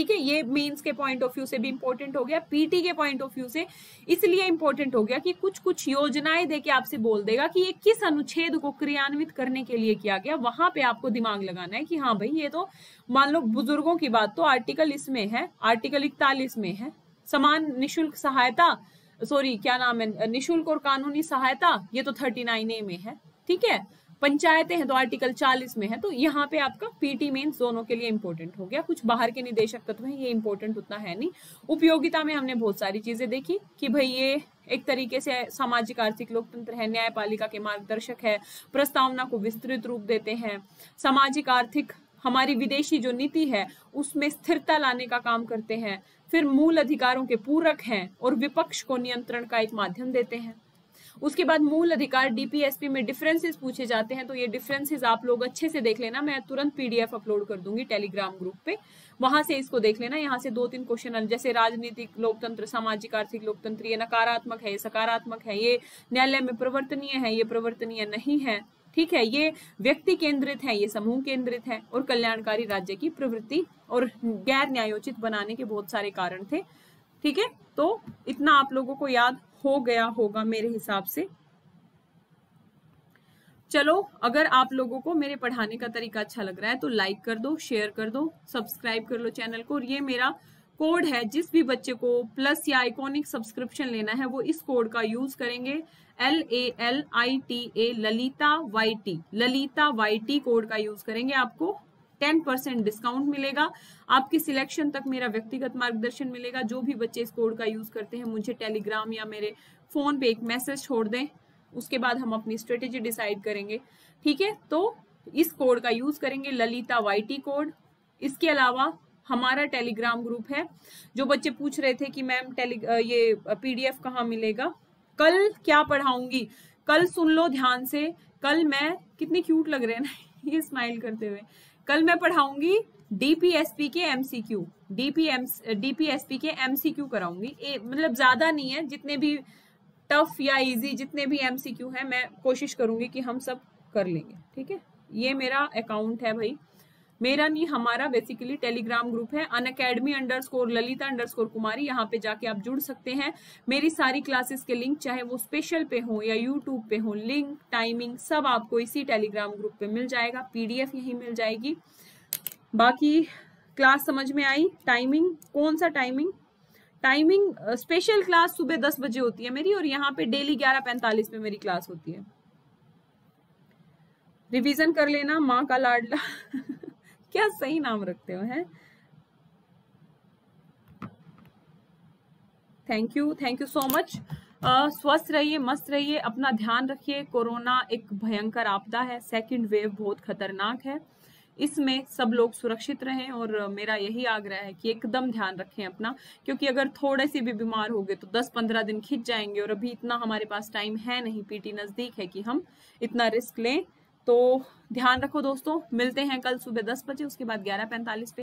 ठीक है, ये मेंस के पॉइंट ऑफ़ व्यू से भी इंपॉर्टेंट हो गया पीटी के पॉइंट ऑफ़ व्यू से इसलिए इंपॉर्टेंट हो गया कि कुछ कुछ योजनाएँ दे के आपसे बोल देगा कि ये किस अनुच्छेद को क्रियान्वित करने के लिए किया गया, वहाँ पे आपको दिमाग लगाना है कि हाँ भाई, ये तो मान लो बुज़ुर्गों की बात तो आर्टिकल इसमें है आर्टिकल इकतालीस में है, समान निःशुल्क सहायता सॉरी क्या नाम है, निःशुल्क और कानूनी सहायता, ये तो थर्टी नाइन ए में है, ठीक है? पंचायतें हैं तो आर्टिकल 40 में है तो यहाँ पे आपका पीटी मेन्स दोनों के लिए इंपॉर्टेंट हो गया। कुछ बाहर के निदेशक तत्व हैं, ये इंपॉर्टेंट उतना है नहीं। उपयोगिता में हमने बहुत सारी चीज़ें देखी कि भाई ये एक तरीके से सामाजिक, आर्थिक लोकतंत्र है, न्यायपालिका के मार्गदर्शक है, प्रस्तावना को विस्तृत रूप देते हैं। सामाजिक, आर्थिक, हमारी विदेशी जो नीति है, उसमें स्थिरता लाने का काम करते हैं। फिर मूल अधिकारों के पूरक हैं और विपक्ष को नियंत्रण का एक माध्यम देते हैं। उसके बाद मूल अधिकार डीपीएसपी में डिफरेंसेस पूछे जाते हैं तो ये डिफरेंसेस आप लोग अच्छे से देख लेना। मैं तुरंत पीडीएफ अपलोड कर दूँगी टेलीग्राम ग्रुप पे। वहाँ से इसको देख लेना। यहाँ से दो तीन क्वेश्चन जैसे राजनीतिक लोकतंत्र, सामाजिक, आर्थिक लोकतंत्र, ये नकारात्मक है, ये सकारात्मक है, ये न्यायालय में प्रवर्तनीय है, ये प्रवर्तनीय नहीं है। ठीक है, ये व्यक्ति केंद्रित है, ये समूह केंद्रित है और कल्याणकारी राज्य की प्रवृत्ति और गैर न्यायोचित बनाने के बहुत सारे कारण थे। ठीक है? तो इतना आप लोगों को याद हो गया होगा मेरे हिसाब से। चलो, अगर आप लोगों को मेरे पढ़ाने का तरीका अच्छा लग रहा है तो लाइक कर दो शेयर कर दो सब्सक्राइब कर लो चैनल को। और ये मेरा कोड है, जिस भी बच्चे को प्लस या आइकॉनिक सब्सक्रिप्शन लेना है, वो इस कोड का यूज़ करेंगे। L A L I T A Lalita Y T Lalita Y T code का यूज़ करेंगे आपको। टेन परसेंट डिस्काउंट मिलेगा। आपकी सिलेक्शन तक मेरा व्यक्तिगत मार्गदर्शन मिलेगा। जो भी बच्चे इस कोड का यूज़ करते हैं, मुझे टेलीग्राम या मेरे फ़ोन पे एक मैसेज छोड़ दें। उसके बाद हम अपनी स्ट्रेटेजी डिसाइड करेंगे। ठीक है? तो इस कोड का यूज़ करेंगे ललिता वाईटी कोड इसके अलावा हमारा टेलीग्राम ग्रुप है। जो बच्चे पूछ रहे थे कि मैम टेली ये पीडीएफ कहाँ मिलेगा? कल क्या पढ़ाऊँगी? कल सुन लो ध्यान से। कल मैं कितने क्यूट लग रहे हैं ना? ये स्माइल करते हुए। कल मैं पढ़ाऊँगी डीपीएसपी के एमसीक्यू डीपीएम डीपीएसपी के एमसीक्यू कराऊँगी। मतलब ज़्यादा नहीं है, जितने भी टफ या इजी जितने भी एमसीक्यू है, मैं कोशिश करूँगी कि हम सब कर लेंगे, ठीक है? ये मेरा अकाउंट है भाई। मेरा नहीं, हमारा बेसिकली टेलीग्राम ग्रुप है Unacademy underscore Lalita underscore Kumari, यहाँ पे जाके आप जुड़ सकते हैं। मेरी सारी क्लासेस के लिंक चाहे वो स्पेशल पे हो या यूट्यूब पे हो लिंक टाइमिंग सब आपको इसी टेलीग्राम ग्रुप पे मिल जाएगा पीडीएफ यही मिल जाएगी। बाकी क्लास समझ में आई? टाइमिंग कौन सा टाइमिंग टाइमिंग स्पेशल क्लास सुबह दस बजे होती है मेरी, और यहाँ पे डेली ग्यारह पैंतालीस पे मेरी क्लास होती है। रिवीजन कर लेना, माँ का लाडला। क्या सही नाम रखते हो, है? Thank you thank you so much स्वस्थ रहिए, मस्त रहिए, अपना ध्यान रखिए, कोरोना एक भयंकर आपदा है सेकंड वेव बहुत खतरनाक है। इसमें सब लोग सुरक्षित रहें और मेरा यही आग्रह है कि एकदम ध्यान रखें अपना, क्योंकि अगर थोड़े से भी बीमार हो गए तो 10-15 दिन खिंच जाएँगे और अभी इतना हमारे पास टाइम है नहीं, पीटी नज़दीक है कि हम इतना रिस्क लें। तो ध्यान रखो दोस्तों, मिलते हैं कल सुबह दस बजे, उसके बाद ग्यारह पैंतालीस पे।